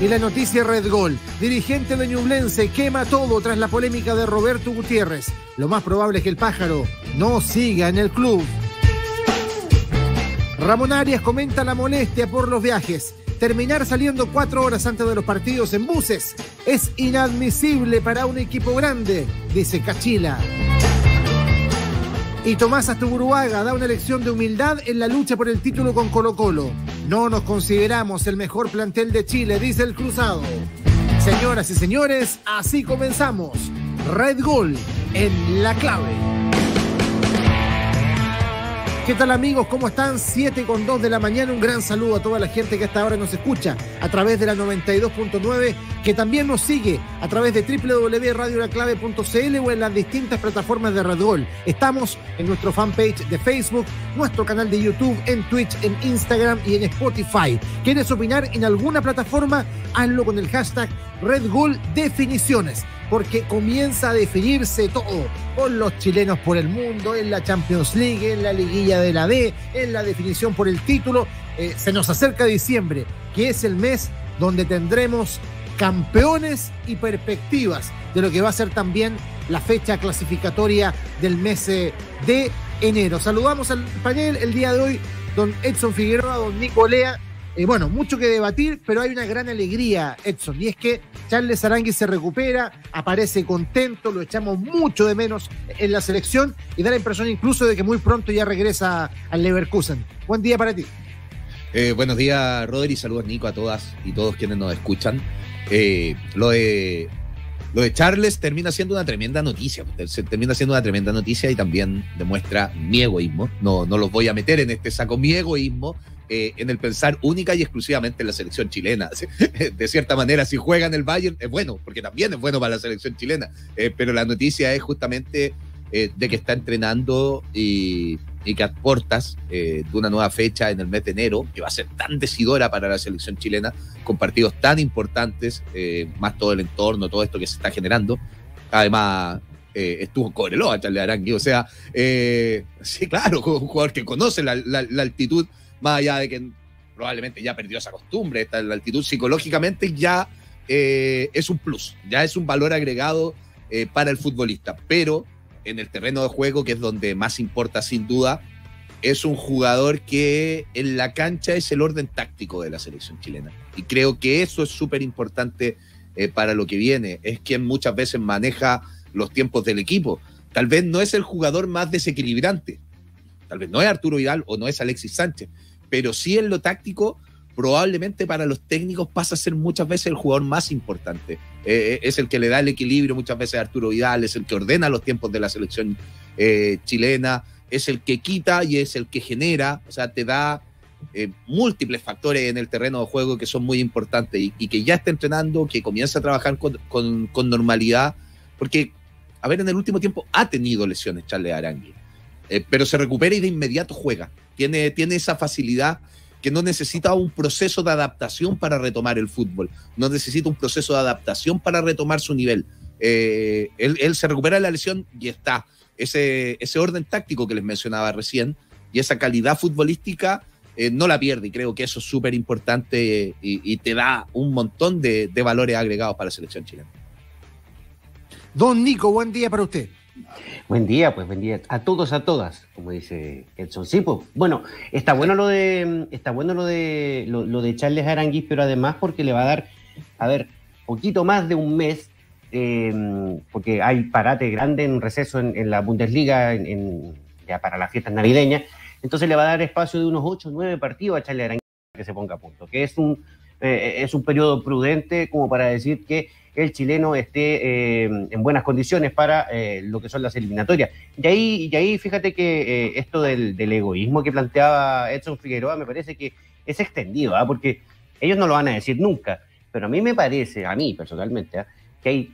Y la noticia Red Gol. Dirigente de Ñublense quema todo tras la polémica de Roberto Gutiérrez. Lo más probable es que el pájaro no siga en el club. Ramón Arias comenta la molestia por los viajes. Terminar saliendo cuatro horas antes de los partidos en buses es inadmisible para un equipo grande, dice Cachila. Y Tomás Astuburuaga da una lección de humildad en la lucha por el título con Colo Colo. No nos consideramos el mejor plantel de Chile, dice el Cruzado. Señoras y señores, así comenzamos. Red Gol en la clave. ¿Qué tal amigos? ¿Cómo están? 7 con 2 de la mañana. Un gran saludo a toda la gente que hasta ahora nos escucha a través de la 92.9, que también nos sigue a través de www.radiolaclave.cl o en las distintas plataformas de Red Gol. Estamos en nuestro fanpage de Facebook, nuestro canal de YouTube, en Twitch, en Instagram y en Spotify. ¿Quieres opinar en alguna plataforma? Hazlo con el hashtag Red Gol Definiciones porque comienza a definirse todo con los chilenos por el mundo, en la Champions League, en la liguilla de la D, en la definición por el título. Eh, se nos acerca diciembre, que es el mes donde tendremos campeones y perspectivas de lo que va a ser también la fecha clasificatoria del mes eh, de enero. Saludamos al panel el día de hoy, don Edson Figueroa, don Nicolea eh, bueno, mucho que debatir, pero hay una gran alegría, Edson, y es que Charles Arangui se recupera, aparece contento, lo echamos mucho de menos en la selección y da la impresión incluso de que muy pronto ya regresa al Leverkusen. Buen día para ti. Eh, buenos días, Rodri, saludos Nico a todas y todos quienes nos escuchan. Eh, lo de lo de Charles termina siendo una tremenda noticia, termina siendo una tremenda noticia y también demuestra mi egoísmo. No, no los voy a meter en este saco, mi egoísmo eh, en el pensar única y exclusivamente en la selección chilena. De cierta manera, si juega en el Bayern es bueno, porque también es bueno para la selección chilena, eh, pero la noticia es justamente eh, de que está entrenando y, que aportas de una nueva fecha en el mes de enero, que va a ser tan decidora para la selección chilena, con partidos tan importantes, más todo el entorno, todo esto que se está generando. Además, estuvo Cobreloa, Charles Arangui. O sea, sí, claro, un jugador que conoce la, la altitud más allá de que probablemente ya perdió esa costumbre, esta la altitud psicológicamente ya eh, es un plus, ya es un valor agregado eh, para el futbolista, pero en el terreno de juego, que es donde más importa sin duda, es un jugador que en la cancha es el orden táctico de la selección chilena. Y creo que eso es súper importante eh, para lo que viene. Es quien muchas veces maneja los tiempos del equipo. Tal vez no es el jugador más desequilibrante. Tal vez no es Arturo Vidal o no es Alexis Sánchez pero sí en lo táctico, probablemente para los técnicos pasa a ser muchas veces el jugador más importante. Eh, eh, es el que le da el equilibrio muchas veces a Arturo Vidal, es el que ordena los tiempos de la selección eh, chilena, es el que quita y es el que genera, o sea, te da múltiples factores en el terreno de juego que son muy importantes y, que ya está entrenando, que comienza a trabajar con, normalidad, porque, a ver, en el último tiempo ha tenido lesiones Charles Arangui, pero se recupera y de inmediato juega tiene, tiene esa facilidad que no necesita un proceso de adaptación para retomar el fútbol, no necesita un proceso de adaptación para retomar su nivel. Eh, él, se recupera de la lesión y está. Ese, ese orden táctico que les mencionaba recién y esa calidad futbolística eh, no la pierde y creo que eso es súper importante y, te da un montón de valores agregados para la selección chilena. Don Nico, buen día para usted. Buen día, pues buen día a todos, a todas, como dice Edson. Sí, pues bueno, está bueno lo de está bueno lo de lo, de Charles Aranguis, pero además porque le va a dar, a ver, poquito más de un mes, em, porque hay parate grande en receso en, la Bundesliga en, ya para las fiestas navideñas, entonces le va a dar espacio de unos 8 o 9 partidos a Charles Aranguis que se ponga a punto, que es un, eh, es un periodo prudente como para decir que el chileno esté eh, en buenas condiciones para eh, lo que son las eliminatorias. Y ahí, y ahí fíjate que eh, esto del, egoísmo que planteaba Edson Figueroa me parece que es extendido, ¿ah? porque ellos no lo van a decir nunca, pero a mí me parece, a mí personalmente, ¿ah? que hay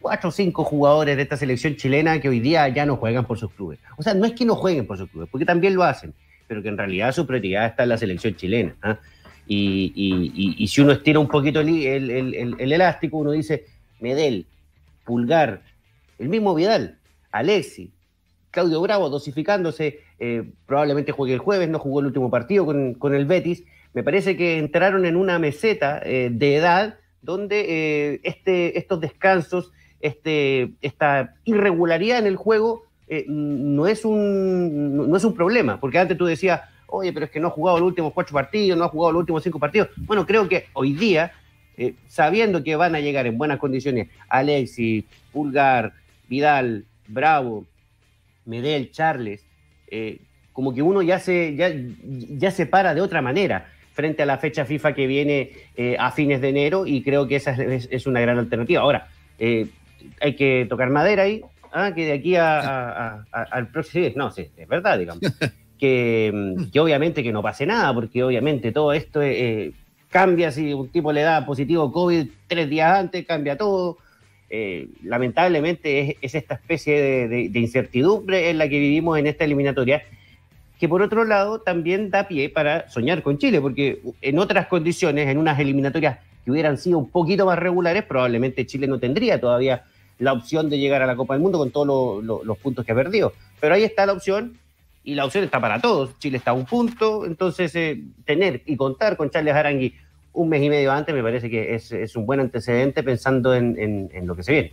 cuatro o cinco jugadores de esta selección chilena que hoy día ya no juegan por sus clubes. O sea, no es que no jueguen por sus clubes, porque también lo hacen, pero que en realidad su prioridad está en la selección chilena. Y, si uno estira un poquito el, elástico, uno dice Medel, Pulgar, el mismo Vidal, Alexi, Claudio Bravo dosificándose, eh, probablemente juegue el jueves, no jugó el último partido con, el Betis, me parece que entraron en una meseta eh, de edad donde eh, este, estos descansos, este, esta irregularidad en el juego no, es un, no es un problema, porque antes tú decías, oye, pero es que no ha jugado los últimos cuatro partidos, no ha jugado los últimos cinco partidos. Bueno, creo que hoy día, sabiendo que van a llegar en buenas condiciones Alexis, Pulgar, Vidal, Bravo, Medel, Charles, como que uno ya se, ya, ya se para de otra manera frente a la fecha FIFA que viene eh, a fines de enero y creo que esa es, una gran alternativa. Ahora, eh, hay que tocar madera ahí, ¿ah? que de aquí al próximo... No, sí, es verdad, digamos. Que, que, obviamente que no pase nada, porque obviamente todo esto eh, cambia si un tipo le da positivo COVID tres días antes, cambia todo. lamentablemente es, esta especie de incertidumbre en la que vivimos en esta eliminatoria que por otro lado también da pie para soñar con Chile, porque en otras condiciones, en unas eliminatorias que hubieran sido un poquito más regulares, probablemente Chile no tendría todavía la opción de llegar a la Copa del Mundo con todos los puntos que ha perdido. Pero ahí está la opción y la opción está para todos. Chile está a un punto, entonces eh, tener y contar con Charles Arangui un mes y medio antes me parece que es, un buen antecedente pensando en, lo que se viene.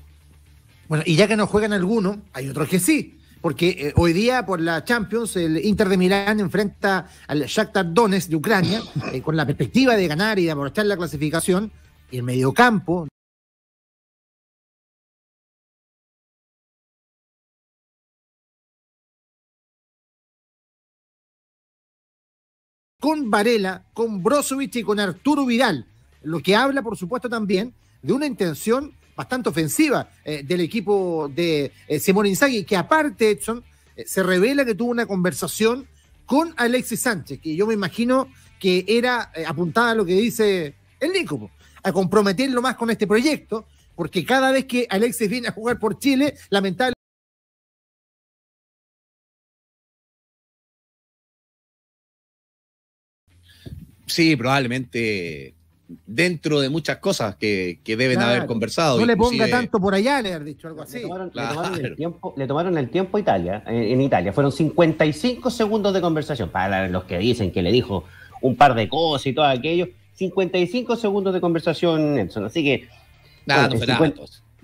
Bueno, y ya que no juegan algunos, hay otros que sí porque eh, hoy día por la Champions el Inter de Milán enfrenta al Shakhtar Donetsk de Ucrania eh, con la perspectiva de ganar y de aprovechar la clasificación y el mediocampo con Varela, con Brozovic y con Arturo Vidal, lo que habla por supuesto también de una intención bastante ofensiva eh, del equipo de eh, Simón Inzaghi, que aparte, Edson, eh, se revela que tuvo una conversación con Alexis Sánchez, que yo me imagino que era apuntada a lo que dice el Nico, a comprometerlo más con este proyecto, porque cada vez que Alexis viene a jugar por Chile, lamentablemente Sí, probablemente dentro de muchas cosas que, deben haber conversado. No le ponga tanto por allá, le haber dicho algo así. Le tomaron, el, tiempo, a Italia, en, Italia. Fueron 55 segundos de conversación. Para los que dicen que le dijo un par de cosas y todo aquello, 55 segundos de conversación, Nelson. Así que. Nada, no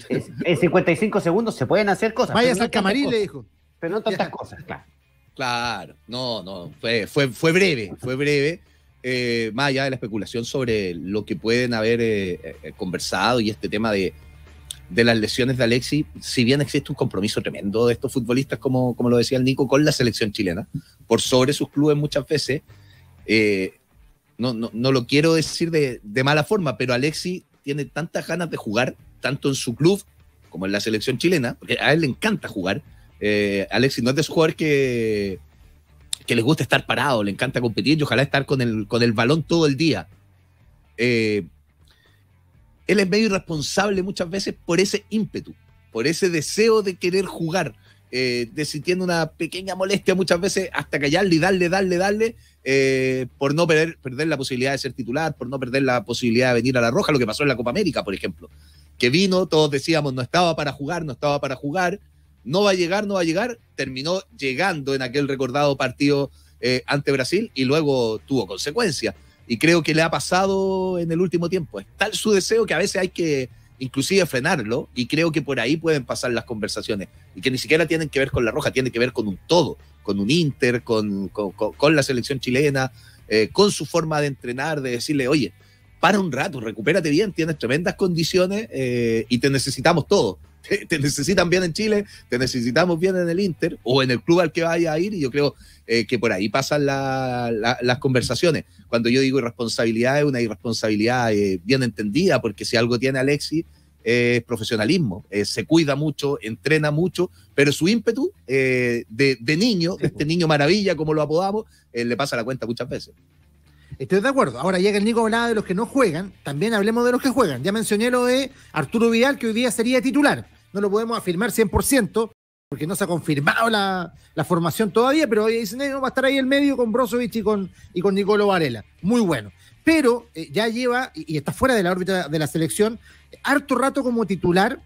en 55 segundos se pueden hacer cosas. Vaya al camarín, le dijo. Pero no tantas cosas, claro. Claro, no, no, fue, fue, fue breve, fue breve eh, más allá de la especulación sobre lo que pueden haber eh, eh, conversado y este tema de, de las lesiones de Alexis, si bien existe un compromiso tremendo de estos futbolistas, como, como lo decía el Nico, con la selección chilena, por sobre sus clubes muchas veces, no, no, no, lo quiero decir de, de, mala forma, pero Alexis tiene tantas ganas de jugar, tanto en su club como en la selección chilena, porque a él le encanta jugar. Alexis no es de esos que que les gusta estar parado, le encanta competir y ojalá estar con el, con el balón todo el día. Eh, él es medio irresponsable muchas veces por ese ímpetu, por ese deseo de querer jugar, eh, una pequeña molestia muchas veces hasta callarle y darle, darle, darle, eh, por no perder, perder la posibilidad de ser titular, por no perder la posibilidad de venir a la roja, lo que pasó en la Copa América, por ejemplo, que vino, todos decíamos, no estaba para jugar, no estaba para jugar, no va a llegar, no va a llegar, terminó llegando en aquel recordado partido eh, ante Brasil y luego tuvo consecuencias. Y creo que le ha pasado en el último tiempo. Es tal su deseo que a veces hay que inclusive frenarlo y creo que por ahí pueden pasar las conversaciones y que ni siquiera tienen que ver con la roja, tienen que ver con un todo, con un Inter, con, con, la selección chilena, eh, con su forma de entrenar, de decirle, oye, para un rato, recupérate bien, tienes tremendas condiciones eh, y te necesitamos todo te, necesitan bien en Chile, te necesitamos bien en el Inter o en el club al que vaya a ir y yo creo eh, que por ahí pasan las conversaciones. Cuando yo digo irresponsabilidad es una irresponsabilidad eh, bien entendida porque si algo tiene Alexis es profesionalismo, eh, se cuida mucho, entrena mucho, pero su ímpetu de, de, niño, de este niño maravilla como lo apodamos, le pasa la cuenta muchas veces. Estoy de acuerdo. Ahora llega el Nico hablaba de los que no juegan, también hablemos de los que juegan. Ya mencioné lo de Arturo Vidal, que hoy día sería titular. No lo podemos afirmar 100%, porque no se ha confirmado la, formación todavía, pero dicen, no, va a estar ahí el medio con Brozovic y con, y con Nicolo Varela. Muy bueno. Pero eh, ya lleva, y, está fuera de la órbita de la selección, harto rato como titular,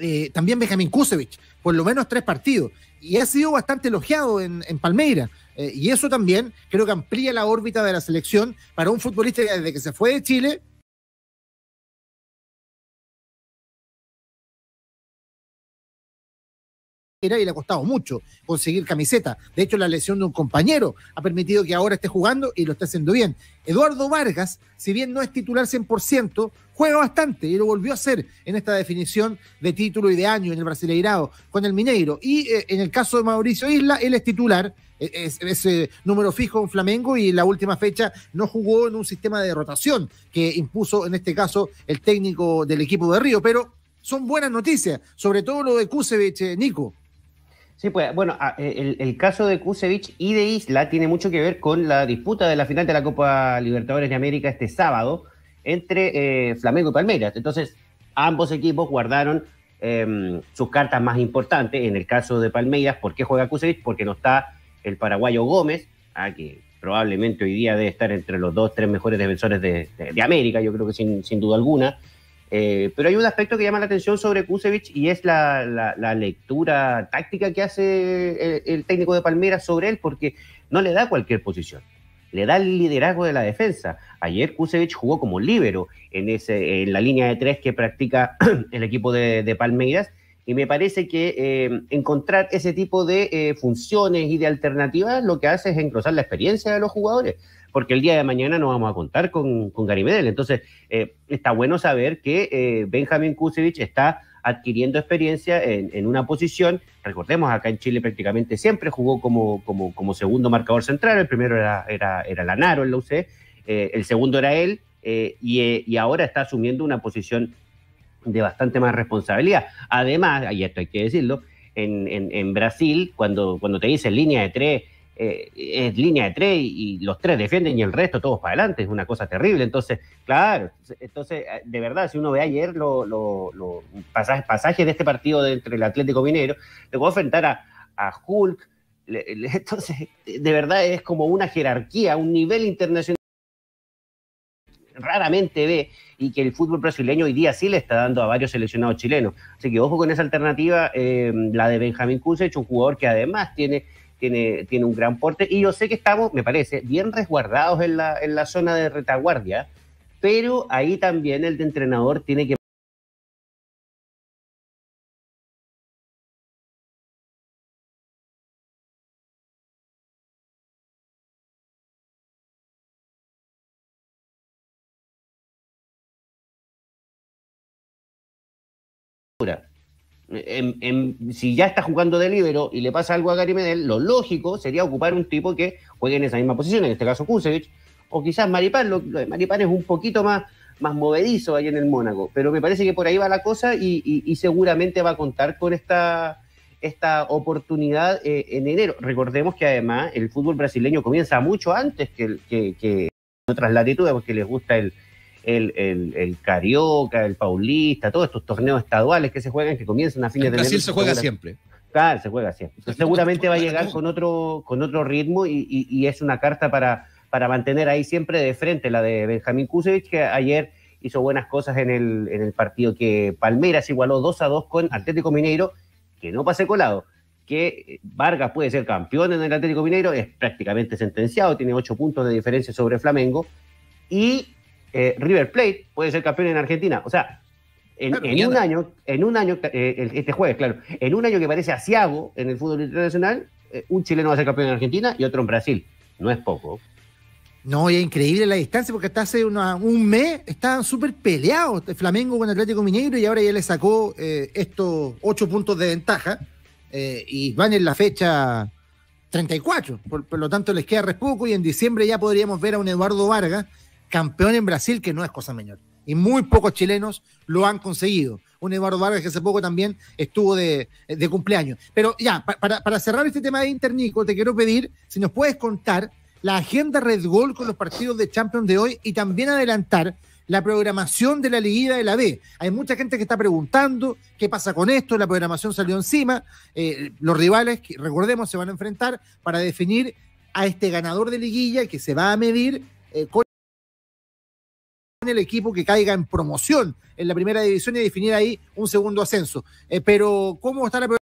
eh, también Benjamín Kusevich, por lo menos tres partidos. Y ha sido bastante elogiado en, en Palmeira. Eh, y eso también creo que amplía la órbita de la selección para un futbolista que desde que se fue de Chile y le ha costado mucho conseguir camiseta. De hecho, la lesión de un compañero ha permitido que ahora esté jugando y lo esté haciendo bien. Eduardo Vargas, si bien no es titular 100%, juega bastante y lo volvió a hacer en esta definición de título y de año en el Brasileirao con el Mineiro. Y eh, en el caso de Mauricio Isla, él es titular, e-, es, ese número fijo en Flamengo y la última fecha no jugó en un sistema de rotación que impuso en este caso el técnico del equipo de Río, pero son buenas noticias, sobre todo lo de Kusevich, eh, Nico. Sí, pues bueno, eh, el, caso de Kusevich y de Isla tiene mucho que ver con la disputa de la final de la Copa Libertadores de América este sábado entre eh, Flamengo y Palmeiras. Entonces, ambos equipos guardaron em, sus cartas más importantes. En el caso de Palmeiras, ¿por qué juega Kusevich? Porque no está el paraguayo Gómez, ah, que probablemente hoy día debe estar entre los dos, tres mejores defensores de, América, yo creo que sin, sin duda alguna. Eh, pero hay un aspecto que llama la atención sobre Kusevich y es la, lectura táctica que hace el, técnico de Palmeiras sobre él, porque no le da cualquier posición, le da el liderazgo de la defensa. Ayer Kusevich jugó como líbero en, en la línea de tres que practica el equipo de, Palmeiras, y me parece que eh, encontrar ese tipo de eh, funciones y de alternativas lo que hace es engrosar la experiencia de los jugadores porque el día de mañana no vamos a contar con, con Gary Medel. Entonces, eh, está bueno saber que eh, Benjamín Kusevich está adquiriendo experiencia en, una posición. Recordemos, acá en Chile prácticamente siempre jugó como, como, como segundo marcador central. El primero era, era, era Lanaro en la eh, el segundo era él, y, y, ahora está asumiendo una posición de bastante más responsabilidad. Además, y esto hay que decirlo, en, en, en Brasil, cuando, cuando te dicen línea de tres, eh, es línea de tres y, los tres defienden y el resto todos para adelante, es una cosa terrible. Entonces, claro, entonces, eh, de verdad, si uno ve ayer los lo, pasajes, de este partido entre el Atlético Minero, le puedo enfrentar a, Hulk, entonces, de verdad es como una jerarquía, un nivel internacional raramente ve y que el fútbol brasileño hoy día sí le está dando a varios seleccionados chilenos. Así que ojo con esa alternativa, eh, la de Benjamín Kusech, un jugador que además tiene tiene, tiene un gran porte. Y yo sé que estamos, me parece, bien resguardados en la, en la zona de retaguardia, pero ahí también el de entrenador tiene que si ya está jugando de libero y le pasa algo a Gary Medel, lo lógico sería ocupar un tipo que juegue en esa misma posición, en este caso Kusevich, o quizás Maripán. Lo, de Maripán es un poquito más, más movedizo ahí en el Mónaco, pero me parece que por ahí va la cosa y, seguramente va a contar con esta, esta oportunidad eh, en enero. Recordemos que además el fútbol brasileño comienza mucho antes que, que, en otras latitudes, porque les gusta el, el, Carioca, el Paulista, todos estos torneos estaduales que se juegan, que comienzan a fines de Brasil se juega siempre. Claro, se juega siempre. seguramente va a llegar con otro, con otro ritmo y, es una carta para, para mantener ahí siempre de frente la de Benjamín Kusevich, que ayer hizo buenas cosas en el, en el partido que Palmeiras igualó 2 a 2 con Atlético Mineiro, que no pase colado que Vargas puede ser campeón en el Atlético Mineiro, es prácticamente sentenciado, tiene ocho puntos de diferencia sobre Flamengo, y eh, River Plate puede ser campeón en Argentina. O sea, en, un año, en un año, eh, este jueves, claro, en un año que parece asiago en el fútbol internacional, eh, un chileno va a ser campeón en Argentina y otro en Brasil. No es poco. No, y es increíble la distancia porque hasta hace un mes estaban súper peleados Flamengo con Atlético Mineiro y ahora ya le sacó estos ocho puntos de ventaja y van en la fecha 34. Por, por, lo tanto, les queda res poco y en diciembre ya podríamos ver a un Eduardo Vargas campeón en Brasil, que no es cosa menor. Y muy pocos chilenos lo han conseguido. Un Eduardo Vargas que hace poco también estuvo de, cumpleaños. Pero ya, para, cerrar este tema de Internico, te quiero pedir si nos puedes contar la agenda Red Gold con los partidos de Champions de hoy y también adelantar la programación de la liguilla de la B. Hay mucha gente que está preguntando qué pasa con esto, la programación salió encima, eh, los rivales, recordemos, se van a enfrentar para definir a este ganador de liguilla que se va a medir eh, con el equipo que caiga en promoción en la primera división y definir ahí un segundo ascenso. Eh, pero, ¿cómo está la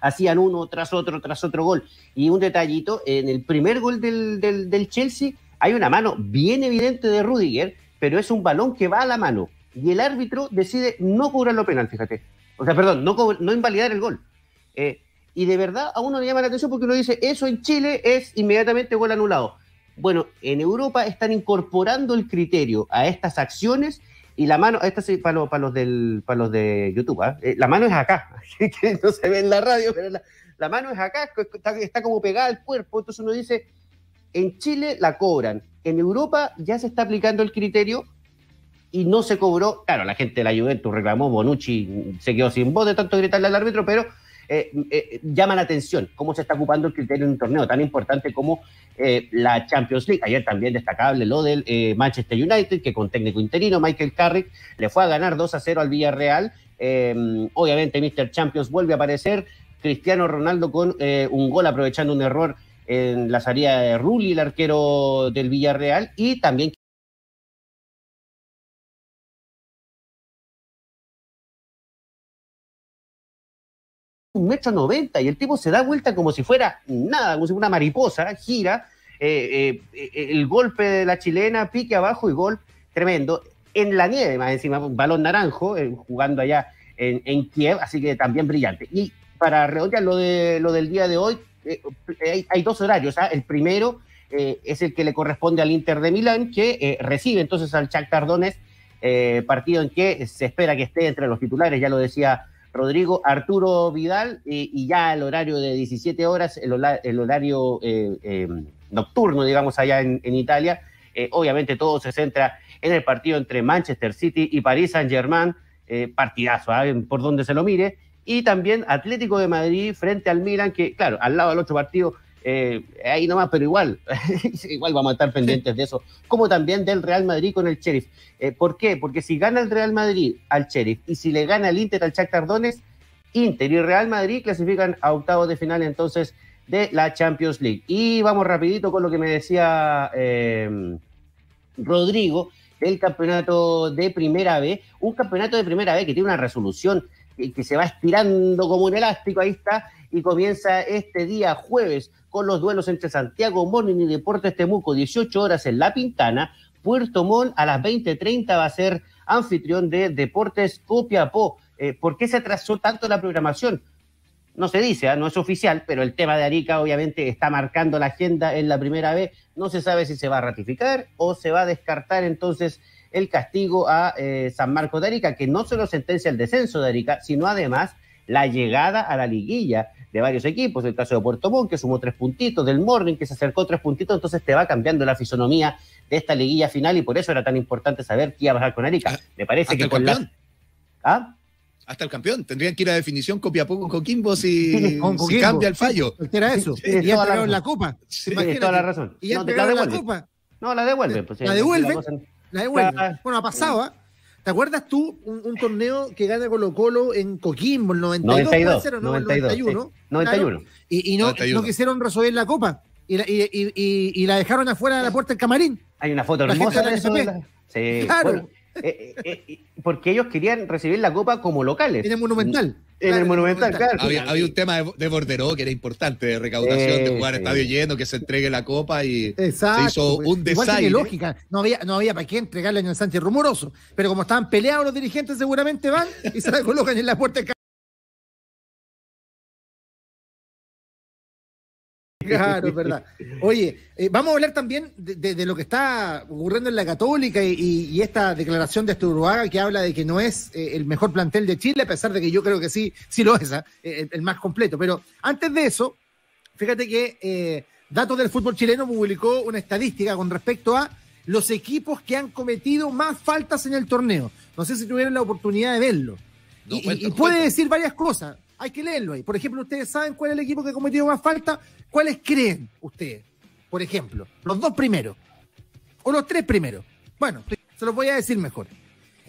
hacían uno tras otro, tras otro gol. Y un detallito, en el primer gol del, del, Chelsea hay una mano bien evidente de Rudiger, pero es un balón que va a la mano. Y el árbitro decide no cobrarlo penal, fíjate. O sea, perdón, no, no invalidar el gol. Eh, y de verdad a uno le llama la atención porque uno dice, eso en Chile es inmediatamente gol anulado. Bueno, en Europa están incorporando el criterio a estas acciones y la mano, esta sí, para los, para los, del, para los de YouTube, ¿ah? eh, la mano es acá, que no se ve en la radio, pero la, mano es acá, está, como pegada al cuerpo, entonces uno dice, en Chile la cobran, en Europa ya se está aplicando el criterio y no se cobró, claro, la gente de la Juventus reclamó, Bonucci se quedó sin voz de tanto gritarle al árbitro, pero eh, eh, llama la atención cómo se está ocupando el criterio en un torneo tan importante como eh, la Champions League. Ayer también destacable lo del Manchester United, que con técnico interino Michael Carrick le fue a ganar 2 a 0 al Villarreal. obviamente, Mr. Champions vuelve a aparecer. Cristiano Ronaldo con un gol aprovechando un error en la salida de Rulli, el arquero del Villarreal, y también un metro noventa y el tipo se da vuelta como si fuera nada, como si fuera una mariposa, gira, eh, eh, eh, el golpe de la chilena, pique abajo y gol tremendo. En la nieve, más encima, un balón naranjo, jugando allá en, Kiev, así que también brillante. Y para redondear lo, de, lo del día de hoy, hay, dos horarios. ¿ah? El primero es el que le corresponde al Inter de Milán, que recibe entonces al Shakhtar Donetsk, partido en que se espera que esté entre los titulares, ya lo decía Rodrigo Arturo Vidal y, ya el horario de 17 horas, el, horario eh, eh, nocturno, digamos, allá en, Italia. Eh, obviamente todo se centra en el partido entre Manchester City y París Saint-Germain, partidazo, ¿ah? por donde se lo mire. Y también Atlético de Madrid frente al Milan, que claro, al lado del otro partido eh, ahí nomás, pero igual, igual vamos a estar pendientes de eso, como también del Real Madrid con el Sheriff. Eh, ¿Por qué? Porque si gana el Real Madrid al Sheriff y si le gana el Inter al Shakhtar Donetsk, Inter y Real Madrid clasifican a octavos de final entonces de la Champions League. Y vamos rapidito con lo que me decía eh, Rodrigo del campeonato de Primera B, un campeonato de Primera B que tiene una resolución que se va estirando como un elástico, ahí está, y comienza este día jueves con los duelos entre Santiago Morning y Deportes Temuco, 18 horas en La Pintana. Puerto Montt a las 20.30 va a ser anfitrión de Deportes Copiapó. Eh, ¿Por qué se atrasó tanto la programación? No se dice, ¿ah? no es oficial, pero el tema de Arica obviamente está marcando la agenda en la primera vez. No se sabe si se va a ratificar o se va a descartar entonces el castigo a eh, San Marcos de Arica, que no solo sentencia el descenso de Arica, sino además la llegada a la liguilla de varios equipos, el caso de Puerto Montt, que sumó tres puntitos, del Morning, que se acercó tres puntitos, entonces te va cambiando la fisonomía de esta liguilla final y por eso era tan importante saber qué iba a pasar con Arica. Ah, Me parece que con la... ¿Ah? Hasta el campeón. Tendrían que ir a definición Copiapó con Coquimbo si, si cambia el fallo. Era eso. y ya entregaron la, copa. Tienes toda la razón. Y ya no, la, la copa. No, la devuelven. Pues, la devuelven. La, devuelven. Bueno, ha pasado, ¿ah? ¿Te acuerdas tú un, torneo que gana Colo Colo en Coquimbo, el 92, 92 puede ser, no? 92, 91. 91. Y, no, no, quisieron resolver la copa y la, y, la, dejaron afuera de la puerta del camarín. Hay una foto hermosa de, eso. Sí, claro. Eh, eh, porque ellos querían recibir la copa como locales. En el Monumental. En el Monumental, claro. Había, un tema de, de, borderó que era importante, de recaudación, de jugar estadio lleno, que se entregue la copa y se hizo pues. un desaire. lógica, no había, no había para qué entregarle en el Sánchez rumoroso, pero como estaban peleados los dirigentes seguramente van y se la colocan en la puerta de Claro, es verdad. Oye, eh, vamos a hablar también de, lo que está ocurriendo en la Católica y, esta declaración de Asturuaga que habla de que no es eh, el mejor plantel de Chile, a pesar de que yo creo que sí, sí lo es, ¿ah? eh, el, más completo. Pero antes de eso, fíjate que Datos del Fútbol Chileno publicó una estadística con respecto a los equipos que han cometido más faltas en el torneo. No sé si tuvieron la oportunidad de verlo. y, puede decir varias cosas. Hay que leerlo ahí. Por ejemplo, ¿ustedes saben cuál es el equipo que ha cometido más falta? ¿Cuáles creen ustedes? Por ejemplo, los dos primeros. O los tres primeros. Bueno, se los voy a decir mejor.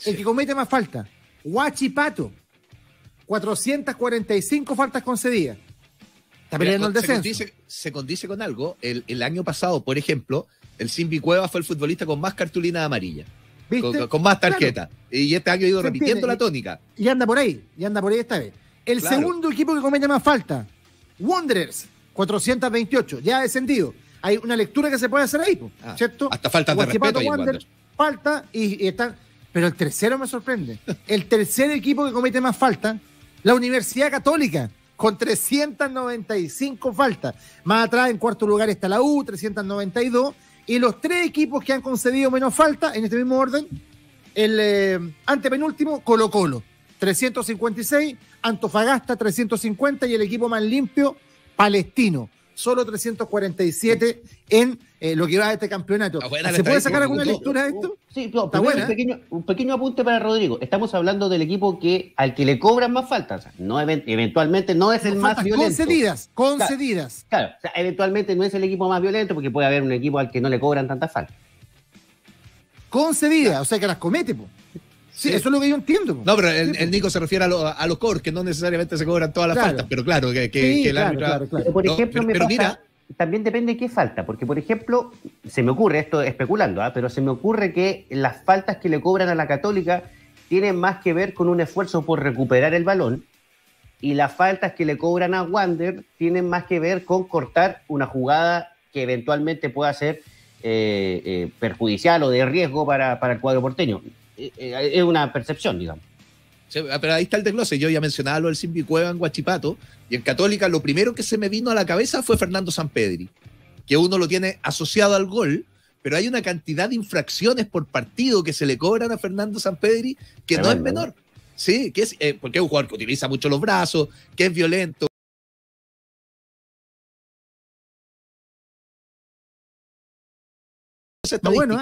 El que comete más falta. Huachipato. 445 faltas concedidas. Está peleando el descenso. Se condice, con algo. El, año pasado, por ejemplo, el Simbi Cueva fue el futbolista con más cartulina amarilla. Con, más tarjeta. Y este año ha ido repitiendo la tónica. Y anda por ahí. Y anda por ahí esta vez. El segundo equipo que comete más falta, Wanderers, 428, ya ha descendido. Hay una lectura que se puede hacer ahí, ah, ¿cierto? Hasta falta de respeto Falta y, y están. Pero el tercero me sorprende. El tercer equipo que comete más falta, la Universidad Católica, con 395 faltas. Más atrás, en cuarto lugar, está la U, 392. Y los tres equipos que han concedido menos falta, en este mismo orden, el eh, antepenúltimo, Colo Colo, 356, Antofagasta, 350 y el equipo más limpio, Palestino, solo 347 en eh, lo que va de este campeonato. ¿Se puede sacar alguna lectura de esto? Sí, un, pequeño, apunte para Rodrigo. Estamos hablando del equipo que al que le cobran más faltas. No, eventualmente no es el más violento. Concedidas, concedidas. Claro, eventualmente no es el equipo más violento porque puede haber un equipo al que no le cobran tantas faltas. Concedidas, o sea que las comete, Sí, eso es lo que yo entiendo. No, pero el, Nico se refiere a, los cores, que no necesariamente se cobran todas las faltas, pero claro, que, que, el árbitro. por ejemplo, me pasa, también depende de qué falta, porque por ejemplo, se me ocurre, esto especulando, ¿ah? pero se me ocurre que las faltas que le cobran a la Católica tienen más que ver con un esfuerzo por recuperar el balón, y las faltas que le cobran a Wander tienen más que ver con cortar una jugada que eventualmente pueda ser eh, eh, perjudicial o de riesgo para, para el cuadro porteño. Eh, eh, es una percepción, digamos. pero ahí está el desglose. Yo ya mencionaba lo del Simbi Cueva en Guachipato. Y en Católica, lo primero que se me vino a la cabeza fue Fernando Sampedri, que uno lo tiene asociado al gol, pero hay una cantidad de infracciones por partido que se le cobran a Fernando Sampedri que no es menor. Sí, que es, eh, porque es un jugador que utiliza mucho los brazos, que es violento. Está bueno,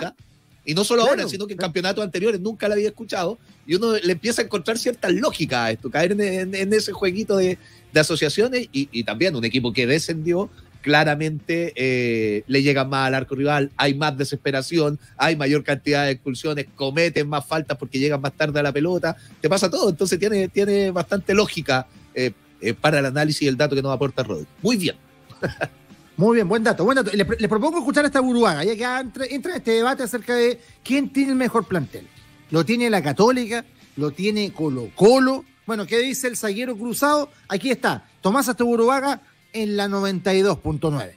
y no solo ahora, sino que en campeonatos anteriores nunca la había escuchado. Y uno le empieza a encontrar cierta lógica a esto, caer en, ese jueguito de, asociaciones. Y, también un equipo que descendió, claramente eh, le llega más al arco rival, hay más desesperación, hay mayor cantidad de expulsiones, cometen más faltas porque llegan más tarde a la pelota. Te pasa todo. Entonces tiene, tiene bastante lógica eh, eh, para el análisis y el dato que nos aporta Rodri. Muy bien. Muy bien, buen dato, buen dato. Le, propongo escuchar a esta Buruaga, ya que entra, entra este debate acerca de quién tiene el mejor plantel. ¿Lo tiene la Católica? ¿Lo tiene Colo Colo? Bueno, ¿qué dice el zaguero cruzado? Aquí está, Tomás Buruaga en la 92.9.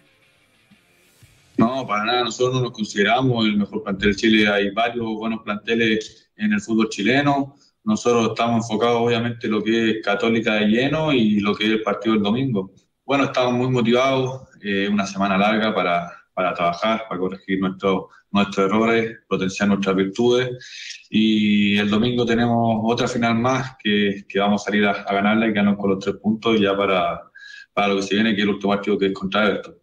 No, para nada, nosotros no nos consideramos el mejor plantel de Chile. Hay varios buenos planteles en el fútbol chileno. Nosotros estamos enfocados obviamente en lo que es Católica de lleno y lo que es el partido del domingo. Bueno, estamos muy motivados, eh, una semana larga para, para trabajar, para corregir nuestros nuestros errores, potenciar nuestras virtudes. Y el domingo tenemos otra final más que, que vamos a salir a, ganarla y ganarnos con los tres puntos ya para, para lo que se viene, que es el último partido que es contra esto.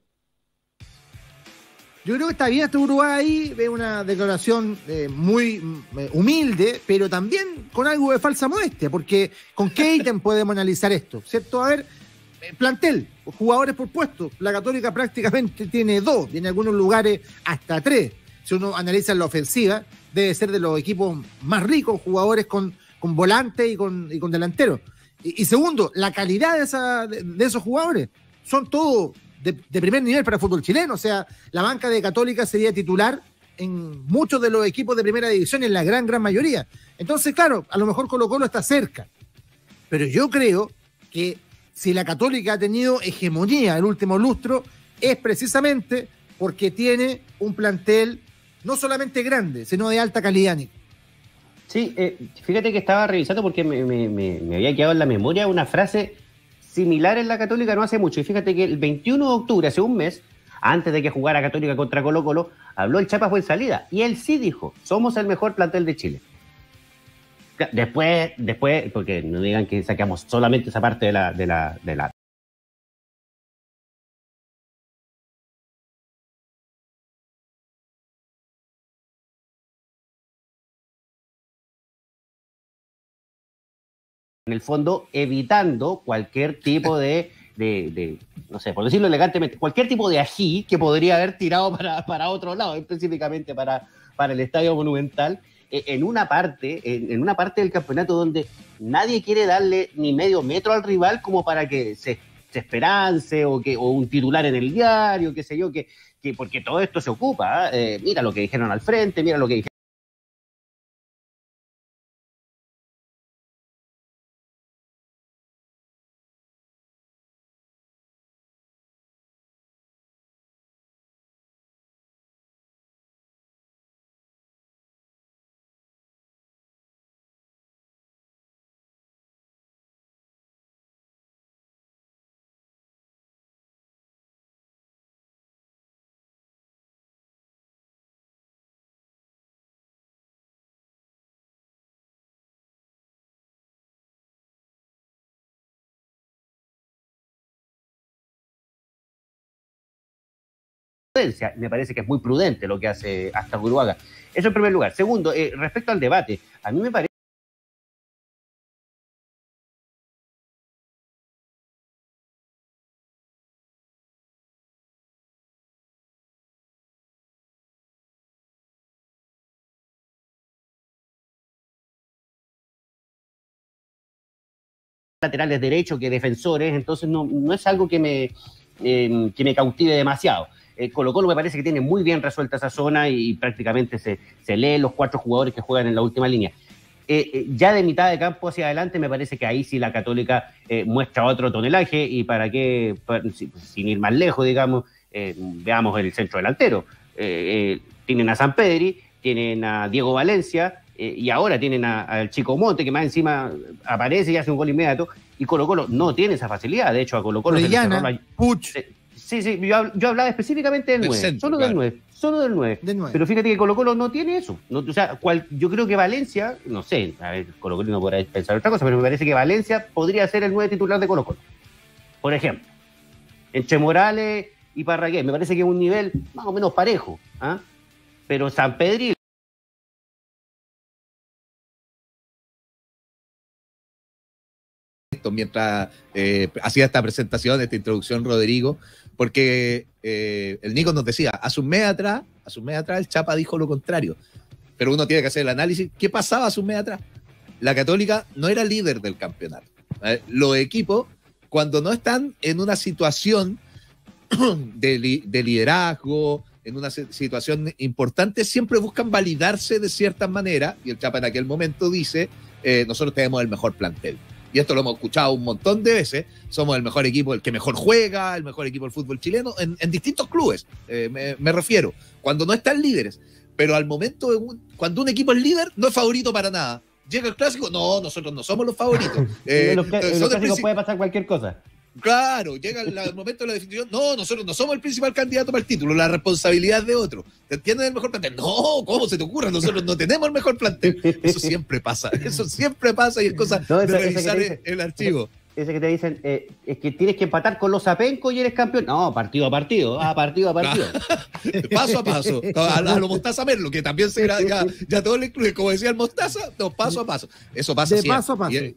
Yo creo que está bien este Uruguay, ve una declaración eh, muy mm, eh, humilde, pero también con algo de falsa modestia, porque ¿con qué ítem podemos analizar esto? ¿Cierto? A ver, plantel, jugadores por puesto. La Católica prácticamente tiene dos, y en algunos lugares hasta tres. Si uno analiza la ofensiva, debe ser de los equipos más ricos, jugadores con, con volante y con, y con delantero. Y, segundo, la calidad de, esa, de, esos jugadores. Son todos de, primer nivel para el fútbol chileno. O sea, la banca de Católica sería titular en muchos de los equipos de primera división, en la gran, gran mayoría. Entonces, claro, a lo mejor Colo Colo está cerca. Pero yo creo que si la Católica ha tenido hegemonía el último lustro, es precisamente porque tiene un plantel no solamente grande, sino de alta calidad. Sí, eh, fíjate que estaba revisando porque me, había quedado en la memoria una frase similar en la Católica no hace mucho. Y fíjate que el 21 de octubre, hace un mes, antes de que jugara Católica contra Colo Colo, habló el Chapa salida. Y él sí dijo, somos el mejor plantel de Chile. Después, después, porque no digan que sacamos solamente esa parte de la, de la, de la en el fondo evitando cualquier tipo de, de, de, no sé, por decirlo elegantemente, cualquier tipo de ají que podría haber tirado para, para otro lado, específicamente para, para el Estadio Monumental. E, en una parte, en, una parte del campeonato donde nadie quiere darle ni medio metro al rival como para que se, esperance o que o un titular en el diario, qué sé yo, que, que porque todo esto se ocupa. ¿ah? Eh, mira lo que dijeron al frente, mira lo que dijeron Me parece que es muy prudente lo que hace hasta Uruguaga. Eso en primer lugar. Segundo, eh, respecto al debate, a mí me parece laterales derechos que defensores, entonces no, no es algo que me, eh, que me cautive demasiado. Eh, Colo Colo me parece que tiene muy bien resuelta esa zona y, prácticamente se, se lee los cuatro jugadores que juegan en la última línea. Eh, eh, ya de mitad de campo hacia adelante me parece que ahí sí la Católica eh, muestra otro tonelaje y para qué, para, sin ir más lejos, digamos, veamos el centro delantero. tienen a San Pedri, tienen a Diego Valencia, y ahora tienen al Chico Monte, que más encima aparece y hace un gol inmediato, y Colo Colo no tiene esa facilidad, de hecho a Colo Colo... La... Puch. Sí, sí, yo, yo, hablaba específicamente del 9, centro, solo, claro. del 9 solo del 9, del 9. Pero fíjate que Colo Colo no tiene eso. No, o sea, cual, yo creo que Valencia, no sé, a ver, Colo Colo no podrá pensar otra cosa, pero me parece que Valencia podría ser el 9 titular de Colo Colo. Por ejemplo, entre Morales y Parragué, me parece que es un nivel más o menos parejo. ¿ah? Pero San Pedro mientras eh, hacía esta presentación, esta introducción, Rodrigo, porque eh, el Nico nos decía, hace un mes atrás, hace un mes atrás el Chapa dijo lo contrario, pero uno tiene que hacer el análisis, ¿qué pasaba hace un mes atrás? La Católica no era líder del campeonato. Los equipos, cuando no están en una situación de liderazgo, en una situación importante, siempre buscan validarse de cierta manera, y el Chapa en aquel momento dice, eh, nosotros tenemos el mejor plantel y esto lo hemos escuchado un montón de veces, somos el mejor equipo, el que mejor juega, el mejor equipo del fútbol chileno, en, en distintos clubes, eh, me, me, refiero, cuando no están líderes. Pero al momento, de un, cuando un equipo es líder, no es favorito para nada. Llega el clásico, no, nosotros no somos los favoritos. Eh, en los, en los clásicos puede pasar cualquier cosa. Claro, llega el, momento de la definición. No, nosotros no somos el principal candidato para el título, la responsabilidad es de otro. ¿Tienen el mejor plantel? No, ¿cómo se te ocurre? Nosotros no tenemos el mejor plantel. Eso siempre pasa, eso siempre pasa y es cosa no, esa, de revisar dice, el archivo. Ese que te dicen, eh, es que tienes que empatar con los Apenco y eres campeón. No, partido a partido, ah, partido a partido. paso a paso, a, a lo Mostaza Merlo, que también se ya, ya todo le incluye, como decía el Mostaza, no, paso a paso. Eso pasa de siempre. paso a paso. Y,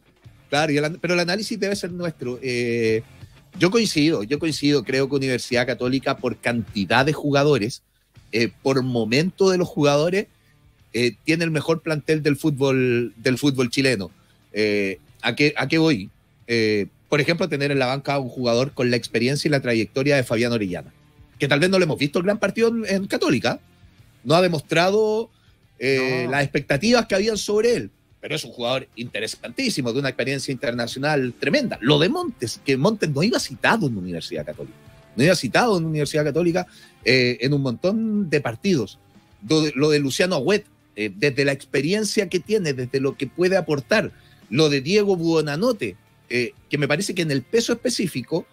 Claro, el, pero el análisis debe ser nuestro. Eh, yo coincido, yo coincido, creo que Universidad Católica por cantidad de jugadores, eh, por momento de los jugadores, eh, tiene el mejor plantel del fútbol, del fútbol chileno. ¿a, qué, ¿A qué voy? por ejemplo, tener en la banca a un jugador con la experiencia y la trayectoria de Fabián Orellana, que tal vez no le hemos visto el gran partido en, en Católica, no ha demostrado no. las expectativas que habían sobre él pero es un jugador interesantísimo, de una experiencia internacional tremenda. Lo de Montes, que Montes no iba citado en la Universidad Católica, no iba citado en la Universidad Católica eh, en un montón de partidos. Lo de, Luciano Agüet, eh, desde la experiencia que tiene, desde lo que puede aportar. Lo de Diego Buonanote, eh, que me parece que en el peso específico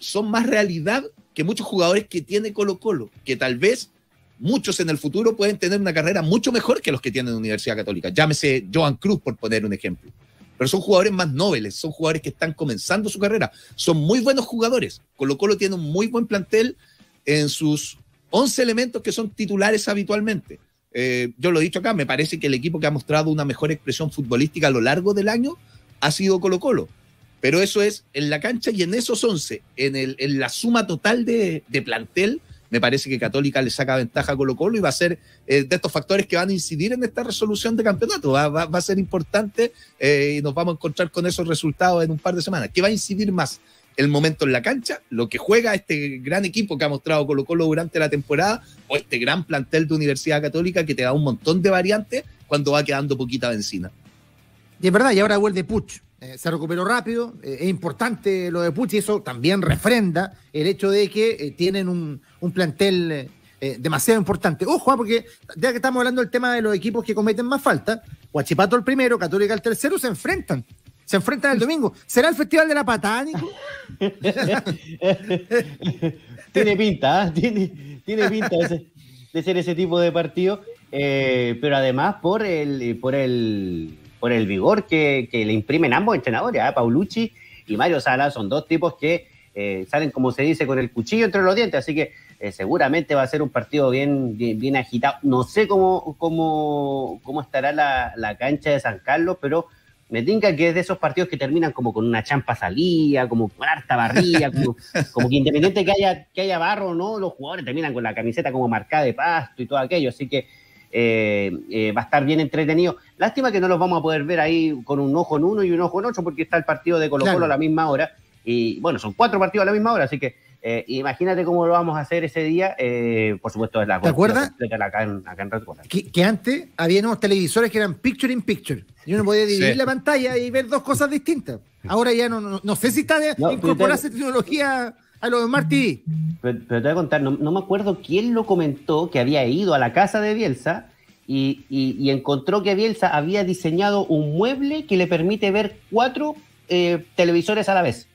son más realidad que muchos jugadores que tiene Colo Colo, que tal vez muchos en el futuro pueden tener una carrera mucho mejor que los que tienen en Universidad Católica. Llámese Joan Cruz, por poner un ejemplo. Pero son jugadores más nobles, son jugadores que están comenzando su carrera. Son muy buenos jugadores. Colo Colo tiene un muy buen plantel en sus 11 elementos que son titulares habitualmente. Eh, yo lo he dicho acá, me parece que el equipo que ha mostrado una mejor expresión futbolística a lo largo del año ha sido Colo Colo. Pero eso es en la cancha y en esos 11, en, el, en la suma total de, de plantel, me parece que Católica le saca ventaja a Colo Colo y va a ser eh, de estos factores que van a incidir en esta resolución de campeonato. Va, va, va a ser importante eh, y nos vamos a encontrar con esos resultados en un par de semanas. ¿Qué va a incidir más? El momento en la cancha, lo que juega este gran equipo que ha mostrado Colo Colo durante la temporada, o este gran plantel de Universidad Católica que te da un montón de variantes cuando va quedando poquita benzina. Y es verdad, y ahora vuelve Puch. Eh, se recuperó rápido, eh, es importante lo de Puch y eso también refrenda el hecho de que eh, tienen un, un plantel demasiado importante. Ojo, ¿eh? porque ya que estamos hablando del tema de los equipos que cometen más falta, Huachipato el primero, Católica el tercero, se enfrentan. Se enfrentan el domingo. ¿Será el Festival de la Patada, Nico? tiene pinta, ¿eh? tiene, tiene pinta de ser, de ser, ese tipo de partido, pero además por el, por el por el vigor que, le imprimen ambos entrenadores, ¿eh? Paulucci y Mario Sala, son dos tipos que eh, salen, como se dice, con el cuchillo entre los dientes, así que eh, seguramente va a ser un partido bien, agitado. No sé cómo, estará la, cancha de San Carlos, pero me tinca que es de esos partidos que terminan como con una champa salida, como con harta barría, como, que independiente que haya, que haya barro no, los jugadores terminan con la camiseta como marcada de pasto y todo aquello. Así que eh, eh, va a estar bien entretenido. Lástima que no los vamos a poder ver ahí con un ojo en uno y un ojo en otro, porque está el partido de Colo Colo a la misma hora. Y bueno, son cuatro partidos a la misma hora, así que eh, imagínate cómo lo vamos a hacer ese día. Eh, por supuesto, es la ¿Te acuerdas? Acá en, acá en que, que, antes había unos televisores que eran picture in picture. Y uno podía dividir la pantalla y ver dos cosas distintas. Ahora ya no, no, sé si está de no, incorporarse tecnología a los Smart TV. Pero, te voy a contar, no, me acuerdo quién lo comentó que había ido a la casa de Bielsa y, y, encontró que Bielsa había diseñado un mueble que le permite ver cuatro eh, televisores a la vez.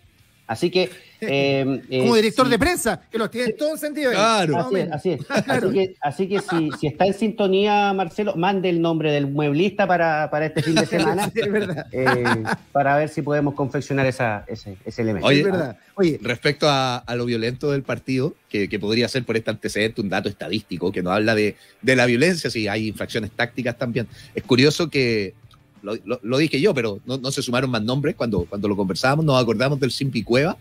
Así que eh, eh, Como director de prensa, que los tiene en todo sentido. Claro. Así es, así es. Así que, así que si, si, está en sintonía, Marcelo, mande el nombre del mueblista para, para este fin de semana. Eh, para ver si podemos confeccionar esa, ese, ese, elemento. Oye, verdad. Oye, respecto a, a, lo violento del partido, que, que, podría ser por este antecedente un dato estadístico que nos habla de, de la violencia, si hay infracciones tácticas también. Es curioso que lo, lo, dije yo, pero no, no, se sumaron más nombres cuando, cuando lo conversábamos, nos acordamos del Simpi Cueva,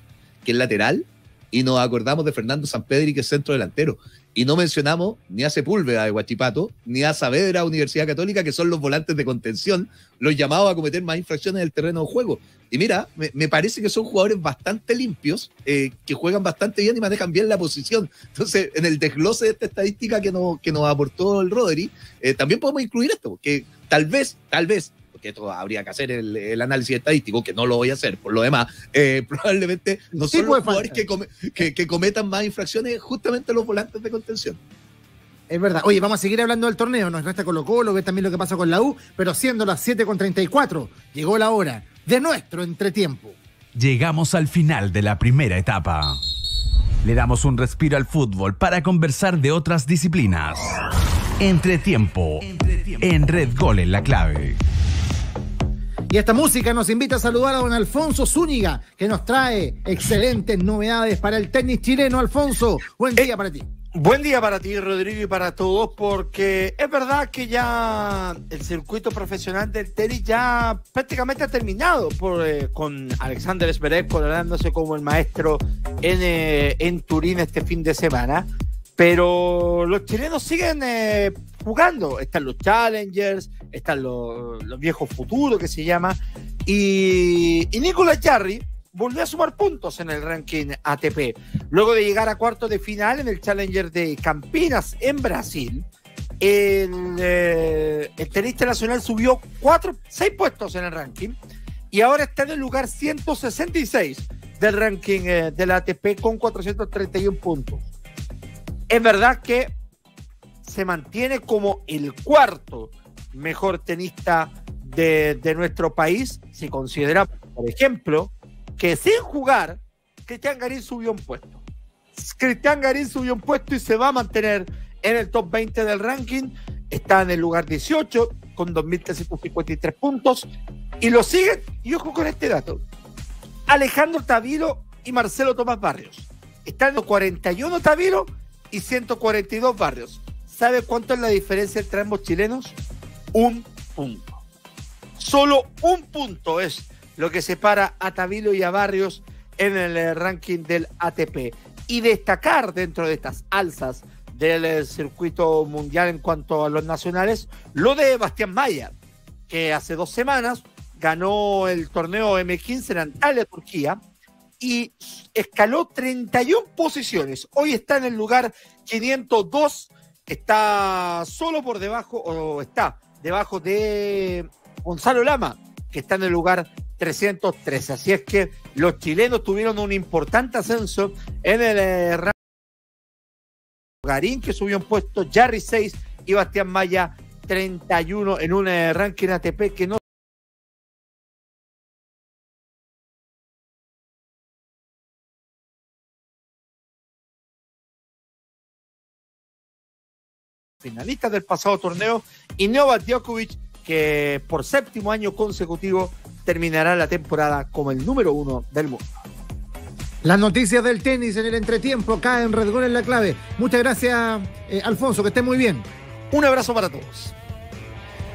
que es lateral, y nos acordamos de Fernando Sampedri, que es centro delantero. Y no mencionamos ni a Sepúlveda de Guachipato, ni a Saavedra, Universidad Católica, que son los volantes de contención, los llamados a cometer más infracciones en el terreno de juego. Y mira, me, parece que son jugadores bastante limpios, eh, que juegan bastante bien y manejan bien la posición. Entonces, en el desglose de esta estadística que nos, que nos aportó el Rodri, eh, también podemos incluir esto, que tal vez, tal vez, que esto habría que hacer el, análisis estadístico, que no lo voy a hacer, por lo demás, eh, probablemente no son los jugadores que, que, cometan más infracciones justamente los volantes de contención. Es verdad. Oye, vamos a seguir hablando del torneo. Nos resta Colo Colo, ver también lo que pasa con la U, pero siendo las 7.34, llegó la hora de nuestro entretiempo. Llegamos al final de la primera etapa. Le damos un respiro al fútbol para conversar de otras disciplinas. Entretiempo. En Red Gol en la clave. Y esta música nos invita a saludar a don Alfonso Zúñiga, que nos trae excelentes novedades para el tenis chileno. Alfonso, buen día para ti. Buen día para ti, Rodrigo, y para todos, porque es verdad que ya el circuito profesional del tenis ya prácticamente ha terminado por, eh, con Alexander Zverev coronándose como el maestro en, eh, en Turín este fin de semana. Pero los chilenos siguen eh, jugando. Están los Challengers, están los, viejos futuros que se llama. Y, y Nicolás Jarry volvió a sumar puntos en el ranking ATP. Luego de llegar a cuarto de final en el Challenger de Campinas en Brasil, el, eh, el tenista nacional subió cuatro, seis puestos en el ranking y ahora está en el lugar 166 del ranking eh, del ATP con 431 puntos. Es verdad que se mantiene como el cuarto mejor tenista de, nuestro país, si considera, por ejemplo, que sin jugar, Cristian Garín subió un puesto. Cristian Garín subió un puesto y se va a mantener en el top 20 del ranking. Está en el lugar 18 con 2.353 puntos. Y lo siguen, y ojo con este dato, Alejandro Taviro y Marcelo Tomás Barrios. Están en el 41 Taviro y 142 Barrios. ¿Sabe cuánto es la diferencia entre ambos chilenos? Un punto. Solo un punto es lo que separa a Tavilo y a Barrios en el eh, ranking del ATP. Y destacar dentro de estas alzas del eh, circuito mundial en cuanto a los nacionales, lo de Bastián Maya, que hace dos semanas ganó el torneo M15 en Antalya, Turquía, y escaló 31 posiciones. Hoy está en el lugar 502 está solo por debajo, o está debajo de Gonzalo Lama, que está en el lugar 313. Así es que los chilenos tuvieron un importante ascenso en el eh, Garín, que subió un puesto, Jarry 6 y Bastián Maya 31 en un eh, ranking ATP que no finalistas del pasado torneo, y Novak Djokovic, que por séptimo año consecutivo terminará la temporada como el número uno del mundo. Las noticias del tenis en el entretiempo acá en Red Gol en la clave. Muchas gracias, eh, Alfonso, que esté muy bien. Un abrazo para todos.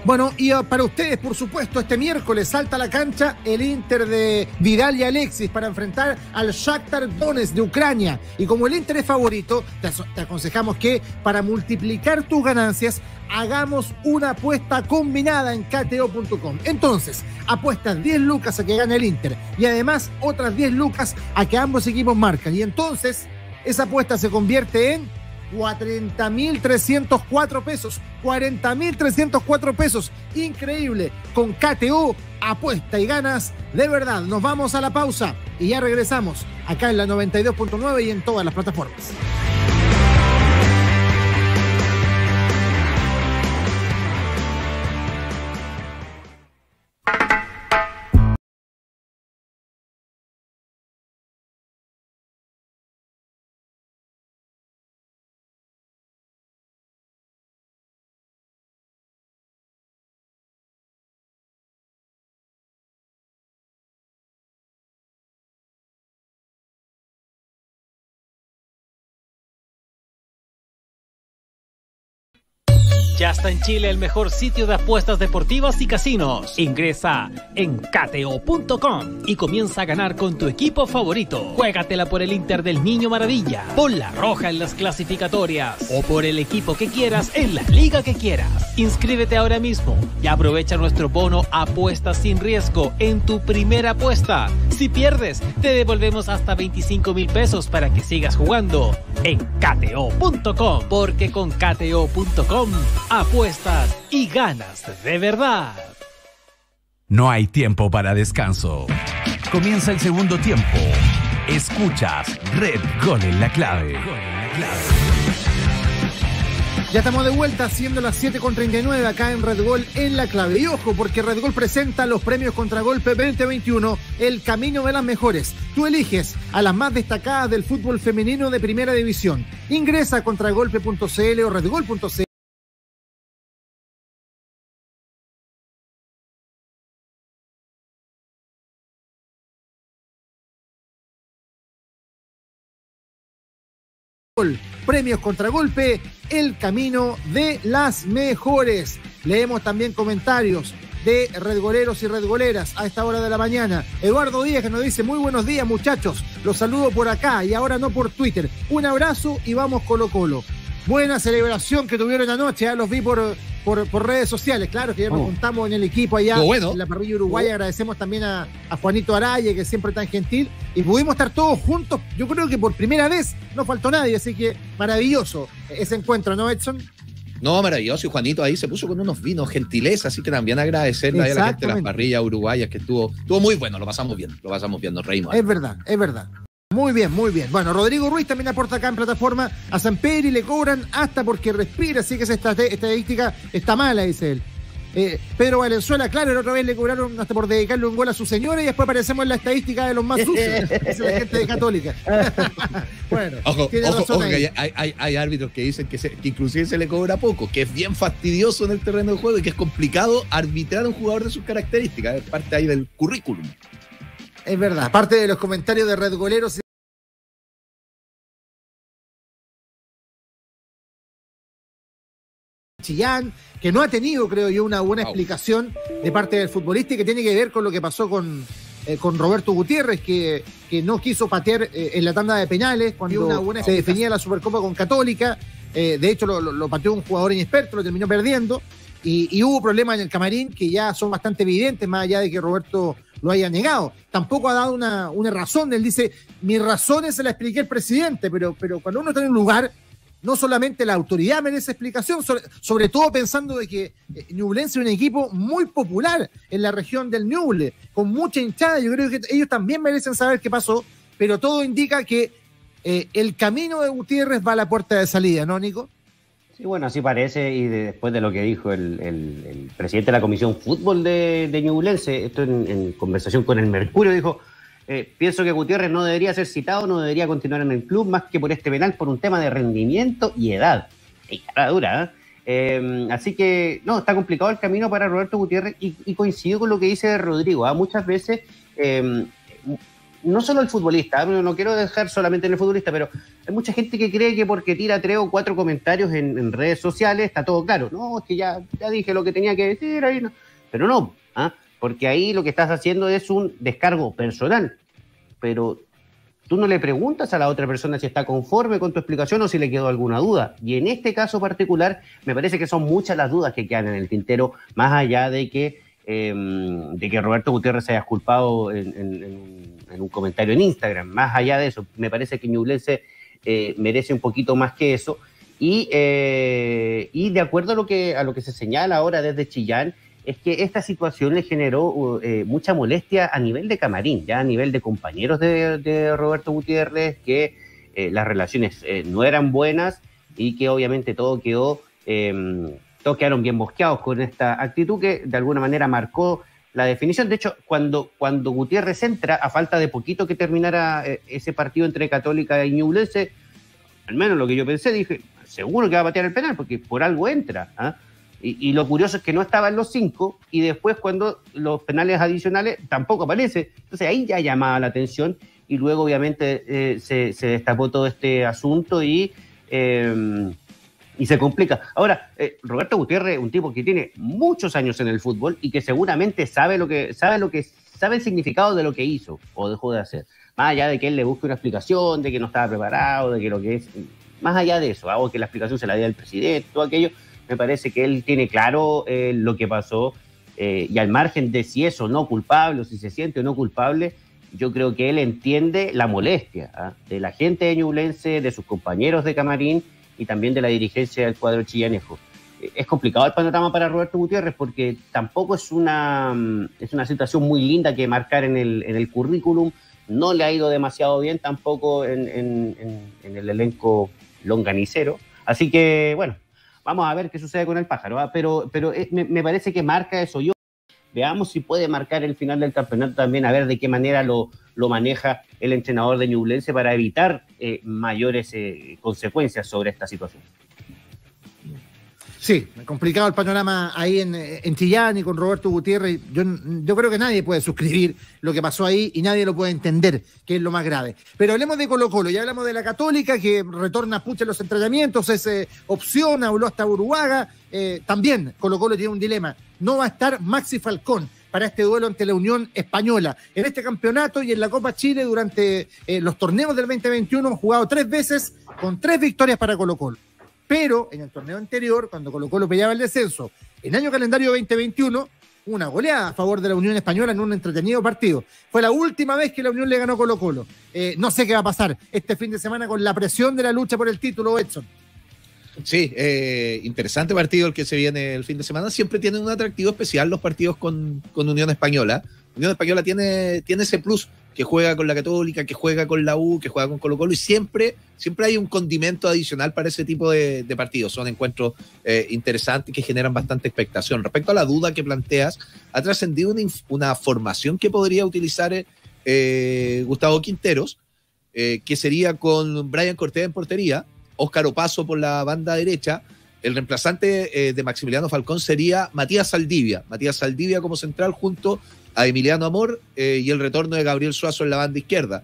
Bueno, y ah, para ustedes, por supuesto, este miércoles salta a la cancha el Inter de Vidal y Alexis para enfrentar al Shakhtar Donetsk de Ucrania. Y como el Inter es favorito, te, te aconsejamos que para multiplicar tus ganancias hagamos una apuesta combinada en KTO.com. Entonces, apuestas 10 lucas a que gane el Inter y además otras 10 lucas a que ambos equipos marcan. Y entonces, esa apuesta se convierte en 40.304 pesos. 40.304 pesos. Increíble. Con KTO, apuesta y ganas de verdad. Nos vamos a la pausa y ya regresamos acá en la 92.9 y en todas las plataformas. Ya está en Chile el mejor sitio de apuestas deportivas y casinos. Ingresa en cateo.com y comienza a ganar con tu equipo favorito. Juégatela por el Inter del Niño Maravilla, por la Roja en las clasificatorias o por el equipo que quieras en la liga que quieras. Inscríbete ahora mismo y aprovecha nuestro bono Apuestas sin riesgo en tu primera apuesta. Si pierdes, te devolvemos hasta 25 mil pesos para que sigas jugando en cateo.com porque con cateo.com apuestas y ganas de verdad. No hay tiempo para descanso. Comienza el segundo tiempo. Escuchas Red Gol en la clave. Ya estamos de vuelta siendo las 7.39 acá en Red Gol en la clave. Y ojo, porque Red Gol presenta los premios Contragolpe 2021, el camino de las mejores. Tú eliges a las más destacadas del fútbol femenino de primera división. Ingresa a contragolpe.cl o redgol.cl. Premios Contragolpe, el camino de las mejores. Leemos también comentarios de redgoleros y redgoleras a esta hora de la mañana. Eduardo Díaz que nos dice muy buenos días muchachos, los saludo por acá y ahora no por Twitter. Un abrazo y vamos Colo Colo. Buena celebración que tuvieron anoche, ¿eh? los vi por, por, por, redes sociales, claro, que ya nos Oh. juntamos en el equipo allá Bueno. en la parrilla uruguaya. Agradecemos también a, a Juanito Araya, que es siempre tan gentil, y pudimos estar todos juntos. Yo creo que por primera vez no faltó nadie, así que maravilloso ese encuentro, ¿no, Edson? No, maravilloso. Y Juanito ahí se puso con unos vinos, gentileza, así que también agradecerle a la gente de las parrillas uruguayas que estuvo, estuvo muy bueno, lo pasamos bien, lo pasamos bien, nos reímos. Es verdad, es verdad. Muy bien, muy bien. Bueno, Rodrigo Ruiz también aporta acá en plataforma. A San Pedro y le cobran hasta porque respira, así que esa estadística está mala, dice él. Eh, Pedro Valenzuela, claro, la otra vez le cobraron hasta por dedicarle un gol a su señora y después aparecemos en la estadística de los más sucios. Dice la gente de Católica. bueno, Ojo, tiene ojo, razón ojo, que ahí. hay, hay- hay- hay árbitros que dicen que, se- que inclusive se le cobra poco, que es bien fastidioso en el terreno de juego y que es complicado arbitrar a un jugador de sus características, es parte ahí del currículum. Es verdad, aparte de los comentarios de Red Goleros. Chillán, que no ha tenido, creo yo, una buena explicación de parte del futbolista y que tiene que ver con lo que pasó con, eh, con Roberto Gutiérrez, que, que no quiso patear eh, en la tanda de penales cuando una buena se definía la Supercopa con Católica. Eh, de hecho, lo, lo- lo pateó un jugador inexperto, lo terminó perdiendo. Y, y hubo problemas en el camarín que ya son bastante evidentes, más allá de que Roberto lo haya negado. Tampoco ha dado una, una razón. Él dice, mis razones se las expliqué el presidente, pero, pero cuando uno está en un lugar, no solamente la autoridad merece explicación, sobre, todo pensando de que eh, es un equipo muy popular en la región del Ñuble, con mucha hinchada. Yo creo que ellos también merecen saber qué pasó, pero todo indica que eh, el camino de Gutiérrez va a la puerta de salida, ¿no, Nico? Sí, bueno, así parece, y de- después de lo que dijo el, presidente de la Comisión Fútbol de, de Ñublense, esto en conversación con el Mercurio, dijo, eh, pienso que Gutiérrez no debería ser citado, no debería continuar en el club, más que por este penal, por un tema de rendimiento y edad. Y cara dura, ¿eh? Eh, así que, no, está complicado el camino para Roberto Gutiérrez y, y coincido con lo que dice Rodrigo. ¿ah? Muchas veces eh, no solo el futbolista, no quiero dejar solamente en el futbolista, pero hay mucha gente que cree que porque tira tres o cuatro comentarios en, redes sociales está todo claro. No, es que ya, ya dije lo que tenía que decir ahí. No. Pero no, ¿ah? Porque ahí lo que estás haciendo es un descargo personal. Pero tú no le preguntas a la otra persona si está conforme con tu explicación o si le quedó alguna duda. Y en este caso particular, me parece que son muchas las dudas que quedan en el tintero, más allá de que, em, de que Roberto Gutiérrez se haya culpado en, un comentario en Instagram. Más allá de eso, me parece que Ñublense eh, merece un poquito más que eso. Y, eh, y de acuerdo a lo, que, a lo que se señala ahora desde Chillán, es que esta situación le generó eh, mucha molestia a nivel de camarín, ya a nivel de compañeros de, Roberto Gutiérrez, que eh, las relaciones eh, no eran buenas y que obviamente todo quedó, em, todos quedaron bien bosqueados con esta actitud que de alguna manera marcó la definición. De hecho, cuando, cuando Gutiérrez entra, a falta de poquito que terminara ese partido entre Católica y Ñublense, al menos lo que yo pensé, dije, seguro que va a patear el penal, porque por algo entra. ¿ah? Y, lo curioso es que no estaba en los cinco y después cuando los penales adicionales tampoco aparece. Entonces ahí ya llamaba la atención y luego obviamente eh, se, destapó todo este asunto y, em, y se complica. Ahora, eh, Roberto Gutiérrez, un tipo que tiene muchos años en el fútbol y que seguramente sabe lo que sabe lo que sabe el significado de lo que hizo o dejó de hacer. Más allá de que él le busque una explicación, de que no estaba preparado, de que lo que es, más allá de eso, hago que la explicación se la dé al presidente, todo aquello me parece que él tiene claro eh, lo que pasó eh, y al margen de si es o no culpable o si se siente o no culpable, yo creo que él entiende la molestia ¿ah? de la gente de Ñublense, de sus compañeros de Camarín y también de la dirigencia del cuadro chillanejo. Eh, es complicado el panorama para Roberto Gutiérrez porque tampoco es una, mm, es una situación muy linda que marcar en el, en el currículum. No le ha ido demasiado bien tampoco en, en, en el elenco longanicero. Así que, bueno, Vamos a ver qué sucede con el pájaro, ¿ah? pero, pero eh, me, parece que marca eso. Yo veamos si puede marcar el final del campeonato también, a ver de qué manera lo, lo maneja el entrenador de Ñublense para evitar eh, mayores eh, consecuencias sobre esta situación. Sí, complicado el panorama ahí en, en Chillán y con Roberto Gutiérrez. Yo, yo creo que nadie puede suscribir lo que pasó ahí y nadie lo puede entender, que es lo más grave. Pero hablemos de Colo Colo, ya hablamos de la Católica, que retorna pucha los entrenamientos, es eh, opción, habló hasta Uruguaga. Eh, también Colo Colo tiene un dilema. No va a estar Maxi Falcón para este duelo ante la Unión Española. En este campeonato y en la Copa Chile durante eh, los torneos del 2021 han jugado tres veces con tres victorias para Colo Colo pero en el torneo anterior, cuando Colo Colo peleaba el descenso, en año calendario 2021, una goleada a favor de la Unión Española en un entretenido partido. Fue la última vez que la Unión le ganó Colo Colo. Eh, no sé qué va a pasar este fin de semana con la presión de la lucha por el título, Edson. Sí, eh, interesante partido el que se viene el fin de semana. Siempre tienen un atractivo especial los partidos con, con Unión Española. Unión Española tiene, tiene ese plus que juega con la Católica, que juega con la U, que juega con Colo Colo, y siempre, siempre hay un condimento adicional para ese tipo de, partidos. Son encuentros eh, interesantes que generan bastante expectación. Respecto a la duda que planteas, ha trascendido una, formación que podría utilizar eh, Gustavo Quinteros, eh, que sería con Brian Cortés en portería, Óscar Opaso por la banda derecha, el reemplazante de Maximiliano Falcón sería Matías Saldivia. Matías Saldivia como central junto a Emiliano Amor eh, y el retorno de Gabriel Suazo en la banda izquierda.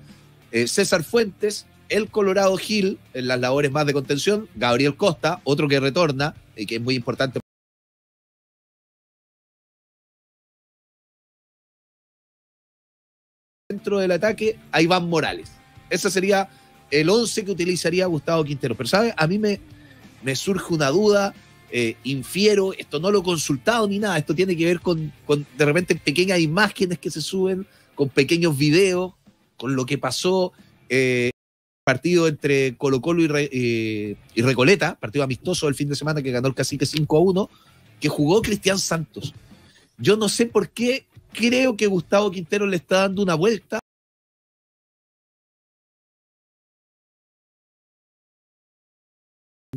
Eh, César Fuentes, el Colorado Gil en las labores más de contención, Gabriel Costa, otro que retorna y que es muy importante. Dentro del ataque, a Iván Morales. Ese sería el 11 que utilizaría Gustavo Quintero. Pero, ¿sabes? A mí me, me surge una duda eh, infiero, esto no lo he consultado ni nada, esto tiene que ver con, de repente pequeñas imágenes que se suben, con pequeños videos, con lo que pasó eh, partido entre Colo Colo y, eh, y, Recoleta, partido amistoso del fin de semana que ganó el cacique 5 a 1, que jugó Cristian Santos. Yo no sé por qué creo que Gustavo Quintero le está dando una vuelta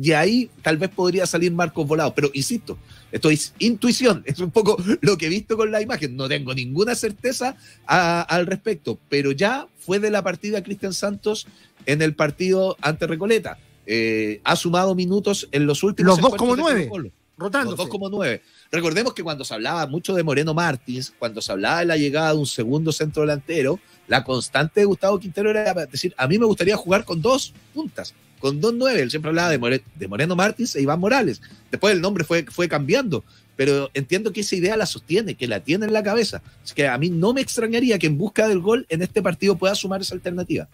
y ahí tal vez podría salir Marcos Volado. Pero insisto, esto es intuición, es un poco lo que he visto con la imagen. No tengo ninguna certeza al respecto, pero ya fue de la partida Cristian Santos en el partido ante Recoleta. Eh, ha sumado minutos en los últimos. Los dos como nueve. Rotando. Los dos como nueve. Recordemos que cuando se hablaba mucho de Moreno Martins, cuando se hablaba de la llegada de un segundo centro delantero, la constante de Gustavo Quintero era decir, a mí me gustaría jugar con dos puntas, con dos nueve. Él siempre hablaba de, de Moreno Martins e Iván Morales. Después el nombre fue, fue cambiando, pero entiendo que esa idea la sostiene, que la tiene en la cabeza. Es que a mí no me extrañaría que en busca del gol en este partido pueda sumar esa alternativa.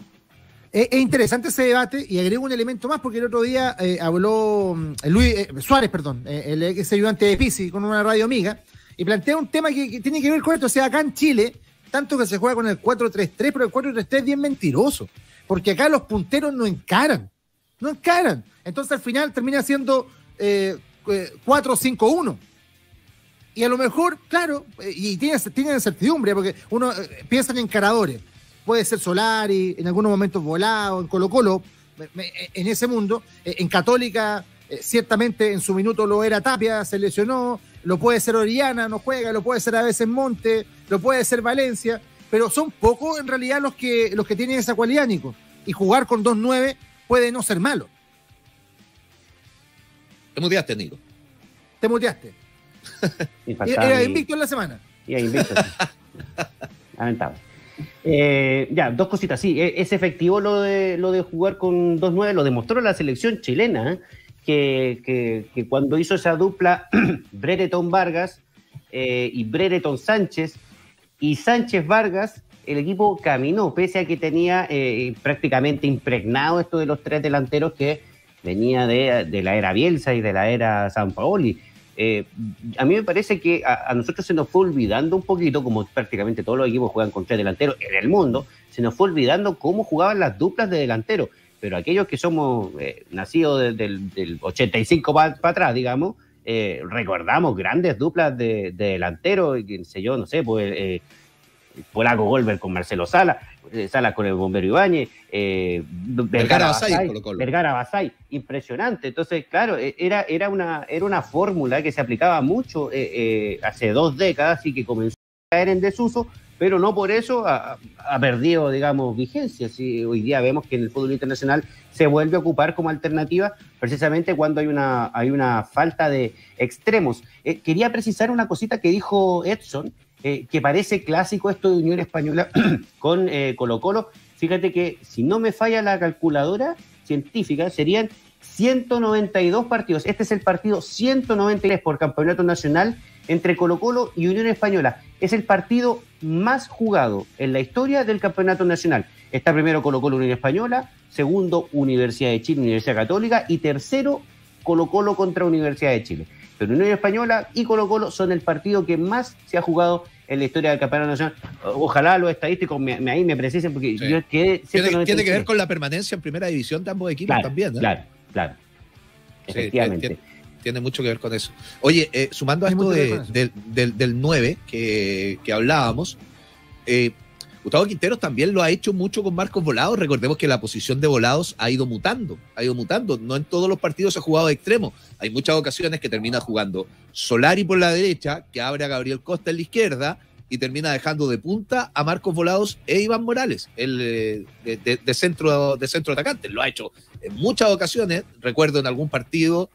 Es, interesante ese debate y agrego un elemento más porque el otro día eh, habló mm, Luis eh, Suárez, perdón, eh, el ex ayudante de Pisi con una radio amiga y plantea un tema que, tiene que ver con esto. O sea, acá en Chile, tanto que se juega con el 4-3-3, pero el 4-3-3 es bien mentiroso porque acá los punteros no encaran, no encaran. Entonces al final termina siendo 4-5-1. Y a lo mejor, claro, y tiene tiene incertidumbre porque uno piensa en encaradores puede ser Solari, en algunos momentos volado, en Colo Colo, en ese mundo. Eh, en Católica, eh, ciertamente en su minuto lo era Tapia, se lesionó, lo puede ser Oriana, no juega, lo puede ser a veces Monte, lo puede ser Valencia, pero son pocos en realidad los que, los que tienen esa cualidad. Y jugar con 2-9 puede no ser malo. Te muteaste, Nico. Te muteaste. Era invicto en la semana. Era invicto. Lamentable. Eh, ya, dos cositas. Sí, e, es efectivo lo de, lo de jugar con 2-9, lo demostró la selección chilena, ¿eh? que, cuando hizo esa dupla Brereton Vargas eh, y Brereton Sánchez y Sánchez Vargas, el equipo caminó, pese a que tenía prácticamente impregnado esto de los tres delanteros que venía de, de la era Bielsa y de la era San Paoli. Eh, a mí me parece que a, nosotros se nos fue olvidando un poquito, como prácticamente todos los equipos juegan con tres delanteros en el mundo, se nos fue olvidando cómo jugaban las duplas de delanteros. Pero aquellos que somos eh, nacidos del 85 para atrás, digamos, eh, recordamos grandes duplas de, de delanteros, y sé yo, no sé, pues Polaco Golver con Marcelo Sala, eh, Sala con el Bombero Ibáñez, eh, Vergara, Basay, Vergara Basay, impresionante. Entonces, claro, e, era, era, una, era una fórmula que se aplicaba mucho eh, hace dos décadas y que comenzó a caer en desuso, pero no por eso ha, perdido, digamos, vigencia. Hoy día vemos que en el fútbol internacional se vuelve a ocupar como alternativa precisamente cuando hay una, hay una falta de extremos. quería precisar una cosita que dijo Edson, eh, que parece clásico esto de Unión Española con eh, Colo Colo. Fíjate que si no me falla la calculadora científica, serían 192 partidos. Este es el partido 193 por campeonato nacional entre Colo Colo y Unión Española. Es el partido más jugado en la historia del campeonato nacional. Está primero Colo Colo Unión Española, segundo Universidad de Chile, Universidad Católica y tercero Colo Colo contra Universidad de Chile pero Unión Española y Colo Colo son el partido que más se ha jugado en la historia del Campeonato Nacional. Ojalá los estadísticos me, ahí me precisen, porque yo quedé... Tiene, tiene, que ver con la permanencia en primera división de ambos equipos también, ¿no? Claro, claro. Efectivamente. Tiene, mucho que ver con eso. Oye, eh, sumando a esto del, del, 9 que, que hablábamos, eh, Gustavo Quinteros también lo ha hecho mucho con Marcos Volados. Recordemos que la posición de Volados ha ido mutando, ha ido mutando. No en todos los partidos se ha jugado de extremo. Hay muchas ocasiones que termina jugando Solari por la derecha, que abre a Gabriel Costa en la izquierda y termina dejando de punta a Marcos Volados e Iván Morales, el eh, de, centro, de centro atacante. Lo ha hecho en muchas ocasiones. Recuerdo en algún partido,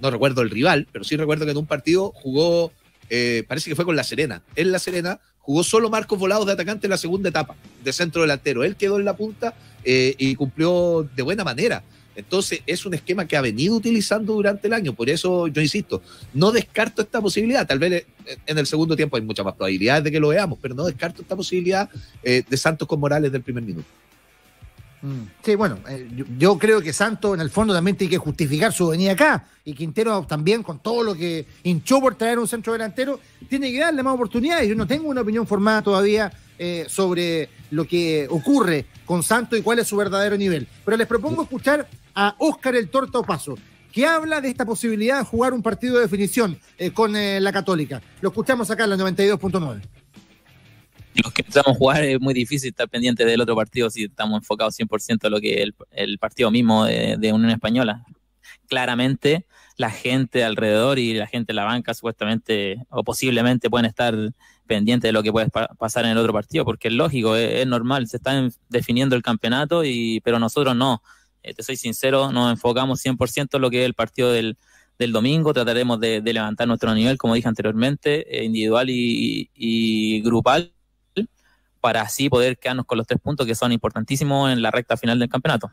no, recuerdo el rival, pero sí recuerdo que en un partido jugó, eh, parece que fue con La Serena. En La Serena Jugó solo Marcos Volados de atacante en la segunda etapa, de centro delantero. Él quedó en la punta eh, y cumplió de buena manera. Entonces, es un esquema que ha venido utilizando durante el año. Por eso, yo insisto, no descarto esta posibilidad. Tal vez eh, en el segundo tiempo hay muchas más probabilidades de que lo veamos, pero no descarto esta posibilidad eh, de Santos con Morales del primer minuto. Mm. Sí, bueno, eh, yo, creo que Santos en el fondo también tiene que justificar su venida acá y Quintero también con todo lo que hinchó por traer un centro delantero, tiene que darle más oportunidades. Yo no tengo una opinión formada todavía eh, sobre lo que ocurre con Santos y cuál es su verdadero nivel. Pero les propongo escuchar a Óscar el Torta Paso, que habla de esta posibilidad de jugar un partido de definición eh, con la Católica. Lo escuchamos acá en la 92.9 los que empezamos a jugar es muy difícil estar pendiente del otro partido si estamos enfocados 100% en lo que es el, partido mismo de, Unión Española. Claramente, la gente alrededor y la gente en la banca supuestamente o posiblemente pueden estar pendientes de lo que puede pasar en el otro partido, porque es lógico, es, normal, se está definiendo el campeonato, y pero nosotros no. Eh, te soy sincero, nos enfocamos 100% en lo que es el partido del, domingo, trataremos de, levantar nuestro nivel, como dije anteriormente, eh, individual y, grupal, para así poder quedarnos con los tres puntos que son importantísimos en la recta final del campeonato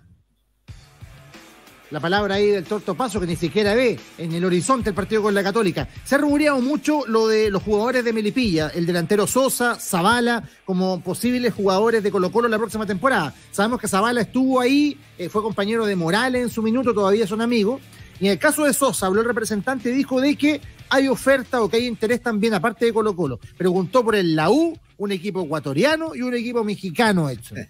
la palabra ahí del Torto Paso, que ni siquiera ve en el horizonte el partido con la Católica. Se ha rumoreado mucho lo de los jugadores de Melipilla, el delantero Sosa, Zavala, como posibles jugadores de Colo Colo la próxima temporada. Sabemos que Zavala estuvo ahí, eh, fue compañero de Morales en su minuto, todavía son amigos. Y en el caso de Sosa, habló el representante y dijo de que hay oferta o que hay interés también aparte de Colo Colo. Preguntó por el La U, un equipo ecuatoriano y un equipo mexicano hecho.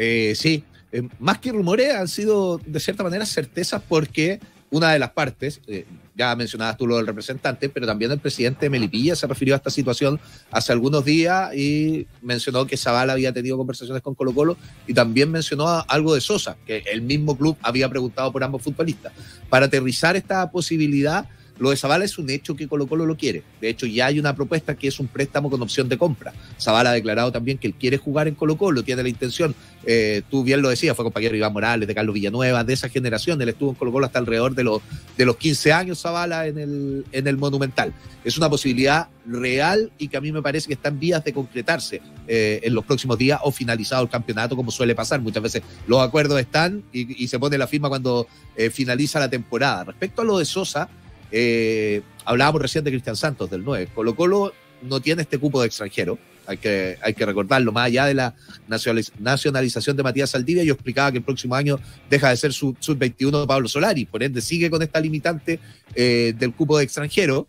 Eh, sí, eh, más que rumores, han sido de cierta manera certezas porque una de las partes, eh, ya mencionabas tú lo del representante, pero también el presidente de Melipilla se refirió a esta situación hace algunos días y mencionó que Zavala había tenido conversaciones con Colo Colo y también mencionó algo de Sosa, que el mismo club había preguntado por ambos futbolistas. Para aterrizar esta posibilidad, lo de Zavala es un hecho que Colo Colo lo quiere. De hecho, ya hay una propuesta que es un préstamo con opción de compra. Zavala ha declarado también que él quiere jugar en Colo Colo, tiene la intención. Eh, tú bien lo decías, fue compañero de Iván Morales, de Carlos Villanueva, de esa generación. Él estuvo en Colo Colo hasta alrededor de los, de los 15 años, Zavala, en el, en el Monumental. Es una posibilidad real y que a mí me parece que está en vías de concretarse eh, en los próximos días o finalizado el campeonato, como suele pasar. Muchas veces los acuerdos están y, se pone la firma cuando eh, finaliza la temporada. Respecto a lo de Sosa, eh, hablábamos recién de Cristian Santos, del 9. Colo Colo no tiene este cupo de extranjero, hay que, hay que recordarlo, más allá de la nacionalización de Matías Saldivia, yo explicaba que el próximo año deja de ser sub-21 de Pablo Solari, por ende sigue con esta limitante eh, del cupo de extranjero,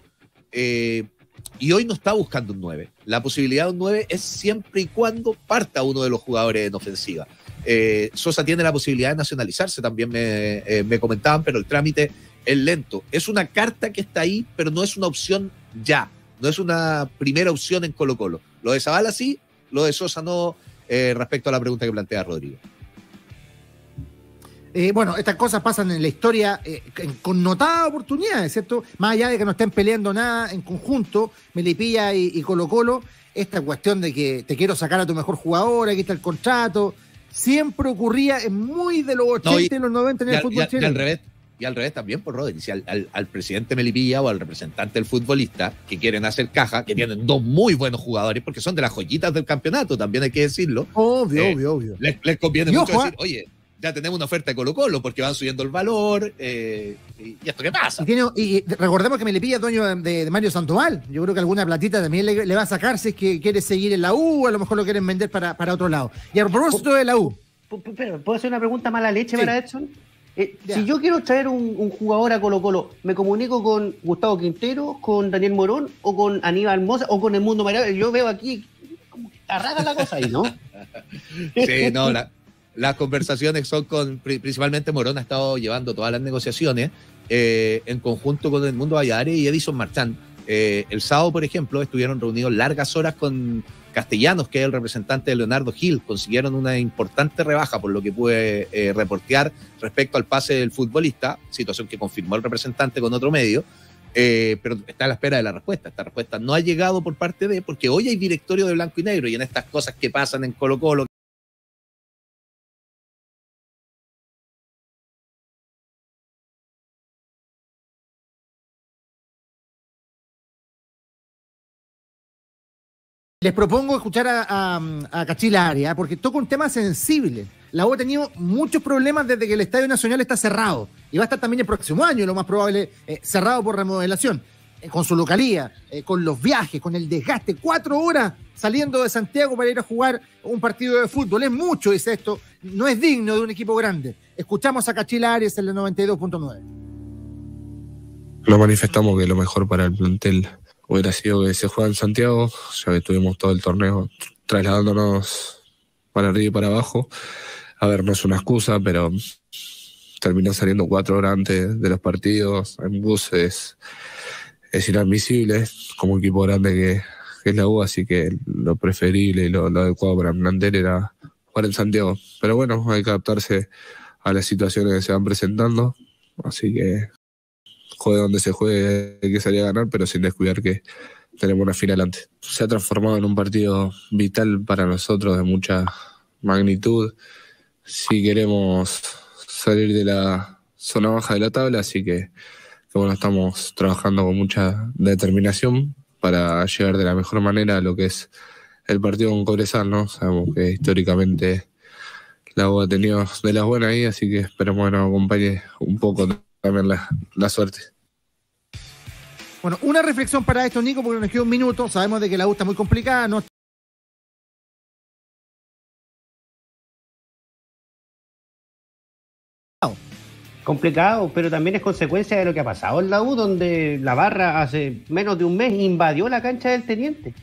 eh, y hoy no está buscando un 9. La posibilidad de un 9 es siempre y cuando parta uno de los jugadores en ofensiva. Sosa tiene la posibilidad de nacionalizarse, también me, me comentaban, pero el trámite es lento. Es una carta que está ahí, pero no es una opción ya. No es una primera opción en Colo Colo. Lo de Zavala sí, lo de Sosa no, eh, respecto a la pregunta que plantea Rodrigo. Eh, bueno, estas cosas pasan en la historia eh, en connotadas oportunidades, ¿cierto? Más allá de que no estén peleando nada en conjunto, Melipilla y, Colo Colo, esta cuestión de que te quiero sacar a tu mejor jugador, aquí está el contrato, siempre ocurría en muy de los 80 y, los 90 en el fútbol chileno. al revés, y al revés también por Rodri. Si al, presidente Melipilla o al representante del futbolista que quieren hacer caja, que tienen dos muy buenos jugadores, porque son de las joyitas del campeonato, también hay que decirlo. Obvio, eh, obvio, obvio. Les, conviene mucho decir, oye, ya tenemos una oferta de Colo Colo porque van subiendo el valor. Eh, y, esto qué pasa? Y, recordemos que Melipilla es dueño de, Mario Santoval. Yo creo que alguna platita también le, va a sacar si es que quiere seguir en la U, a lo mejor lo quieren vender para, para otro lado. Y a propósito de la U. ¿Puedo hacer una pregunta mala leche para Edson? Eh, si yo quiero traer un, jugador a Colo Colo, ¿me comunico con Gustavo Quintero, con Daniel Morón o con Aníbal Mosa o con el Mundo Maravilla? Yo veo aquí como que está la cosa ahí, ¿no? sí, no, las conversaciones son con, principalmente Morón ha estado llevando todas las negociaciones eh, en conjunto con el Mundo Valladares y Edison Marchán. Eh, el sábado, por ejemplo, estuvieron reunidos largas horas con Castellanos, que es el representante de Leonardo Gil, consiguieron una importante rebaja por lo que pude eh, reportear respecto al pase del futbolista, situación que confirmó el representante con otro medio, eh, pero está a la espera de la respuesta. Esta respuesta no ha llegado por parte de, porque hoy hay directorio de blanco y negro y en estas cosas que pasan en Colo Colo, Les propongo escuchar a, a, Cachila Aria, porque toca un tema sensible. La U ha tenido muchos problemas desde que el Estadio Nacional está cerrado. Y va a estar también el próximo año, lo más probable, eh, cerrado por remodelación. Eh, con su localía, eh, con los viajes, con el desgaste. Cuatro horas saliendo de Santiago para ir a jugar un partido de fútbol. Es mucho, dice esto. No es digno de un equipo grande. Escuchamos a Cachila Arias en el 92.9. Lo manifestamos que lo mejor para el plantel hubiera sido que se juega en Santiago, ya que estuvimos todo el torneo trasladándonos para arriba y para abajo. A ver, no es una excusa, pero terminó saliendo cuatro horas antes de los partidos en buses. Es inadmisible como equipo grande que, es la U, así que lo preferible y lo, adecuado para Blanter era jugar en Santiago. Pero bueno, hay que adaptarse a las situaciones que se van presentando. Así que juegue donde se juegue, que salir a ganar, pero sin descuidar que tenemos una final antes. Se ha transformado en un partido vital para nosotros de mucha magnitud. Si queremos salir de la zona baja de la tabla, así que bueno, estamos trabajando con mucha determinación para llegar de la mejor manera a lo que es el partido con Cobresal, ¿no? Sabemos que históricamente la U ha tenido de las buenas ahí, así que esperemos que nos acompañe un poco también la, la suerte. Bueno, una reflexión para esto, Nico, porque nos queda un minuto. Sabemos de que la U está muy complicada, no complicado, pero también es consecuencia de lo que ha pasado en la U, donde la barra hace menos de un mes invadió la cancha del teniente.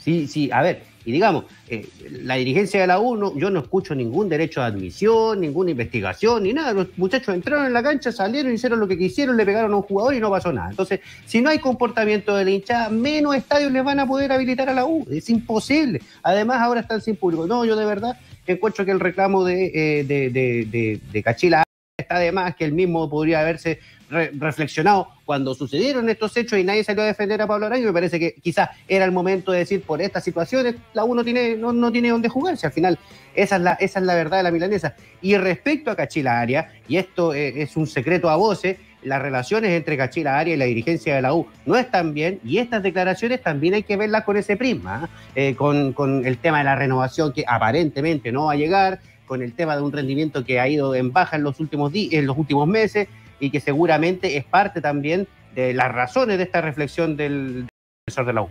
Sí, sí, a ver, y digamos, eh, la dirigencia de la U, yo no escucho ningún derecho de admisión, ninguna investigación, ni nada. Los muchachos entraron en la cancha, salieron, hicieron lo que quisieron, le pegaron a un jugador y no pasó nada. Entonces, si no hay comportamiento de la hinchada, menos estadios les van a poder habilitar a la U. Es imposible. Además, ahora están sin público. No, yo de verdad encuentro que el reclamo de, eh, de, de Cachila está de más que el mismo podría haberse reflexionado cuando sucedieron estos hechos y nadie salió a defender a Pablo Araño. Me parece que quizás era el momento de decir por estas situaciones la U no tiene, no, no tiene dónde jugarse. Al final, esa es, la, esa es la verdad de la milanesa. Y respecto a Cachila Aria, y esto eh, es un secreto a voces, las relaciones entre Cachila Aria y la dirigencia de la U no están bien y estas declaraciones también hay que verlas con ese prisma, ¿eh? con, con el tema de la renovación que aparentemente no va a llegar con el tema de un rendimiento que ha ido en baja en los últimos, en los últimos meses y que seguramente es parte también de las razones de esta reflexión del profesor de la U.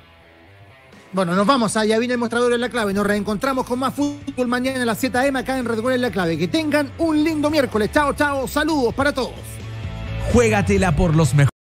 Bueno, nos vamos, allá viene el mostrador en la clave. Nos reencontramos con más fútbol mañana a las 7 am acá en Red Bull en la clave. Que tengan un lindo miércoles. Chao, chao. Saludos para todos. Juégatela por los mejores.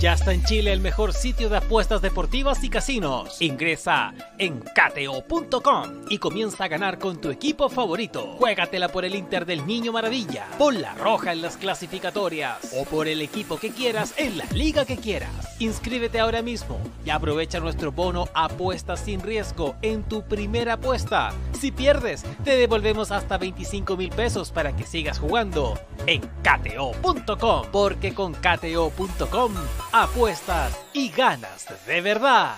Ya está en Chile el mejor sitio de apuestas deportivas y casinos. Ingresa en cateo.com y comienza a ganar con tu equipo favorito. Juégatela por el Inter del Niño Maravilla, por la Roja en las clasificatorias o por el equipo que quieras en la liga que quieras. Inscríbete ahora mismo y aprovecha nuestro bono Apuestas sin riesgo en tu primera apuesta. Si pierdes, te devolvemos hasta 25 mil pesos para que sigas jugando en cateo.com porque con cateo.com apuestas y ganas de verdad.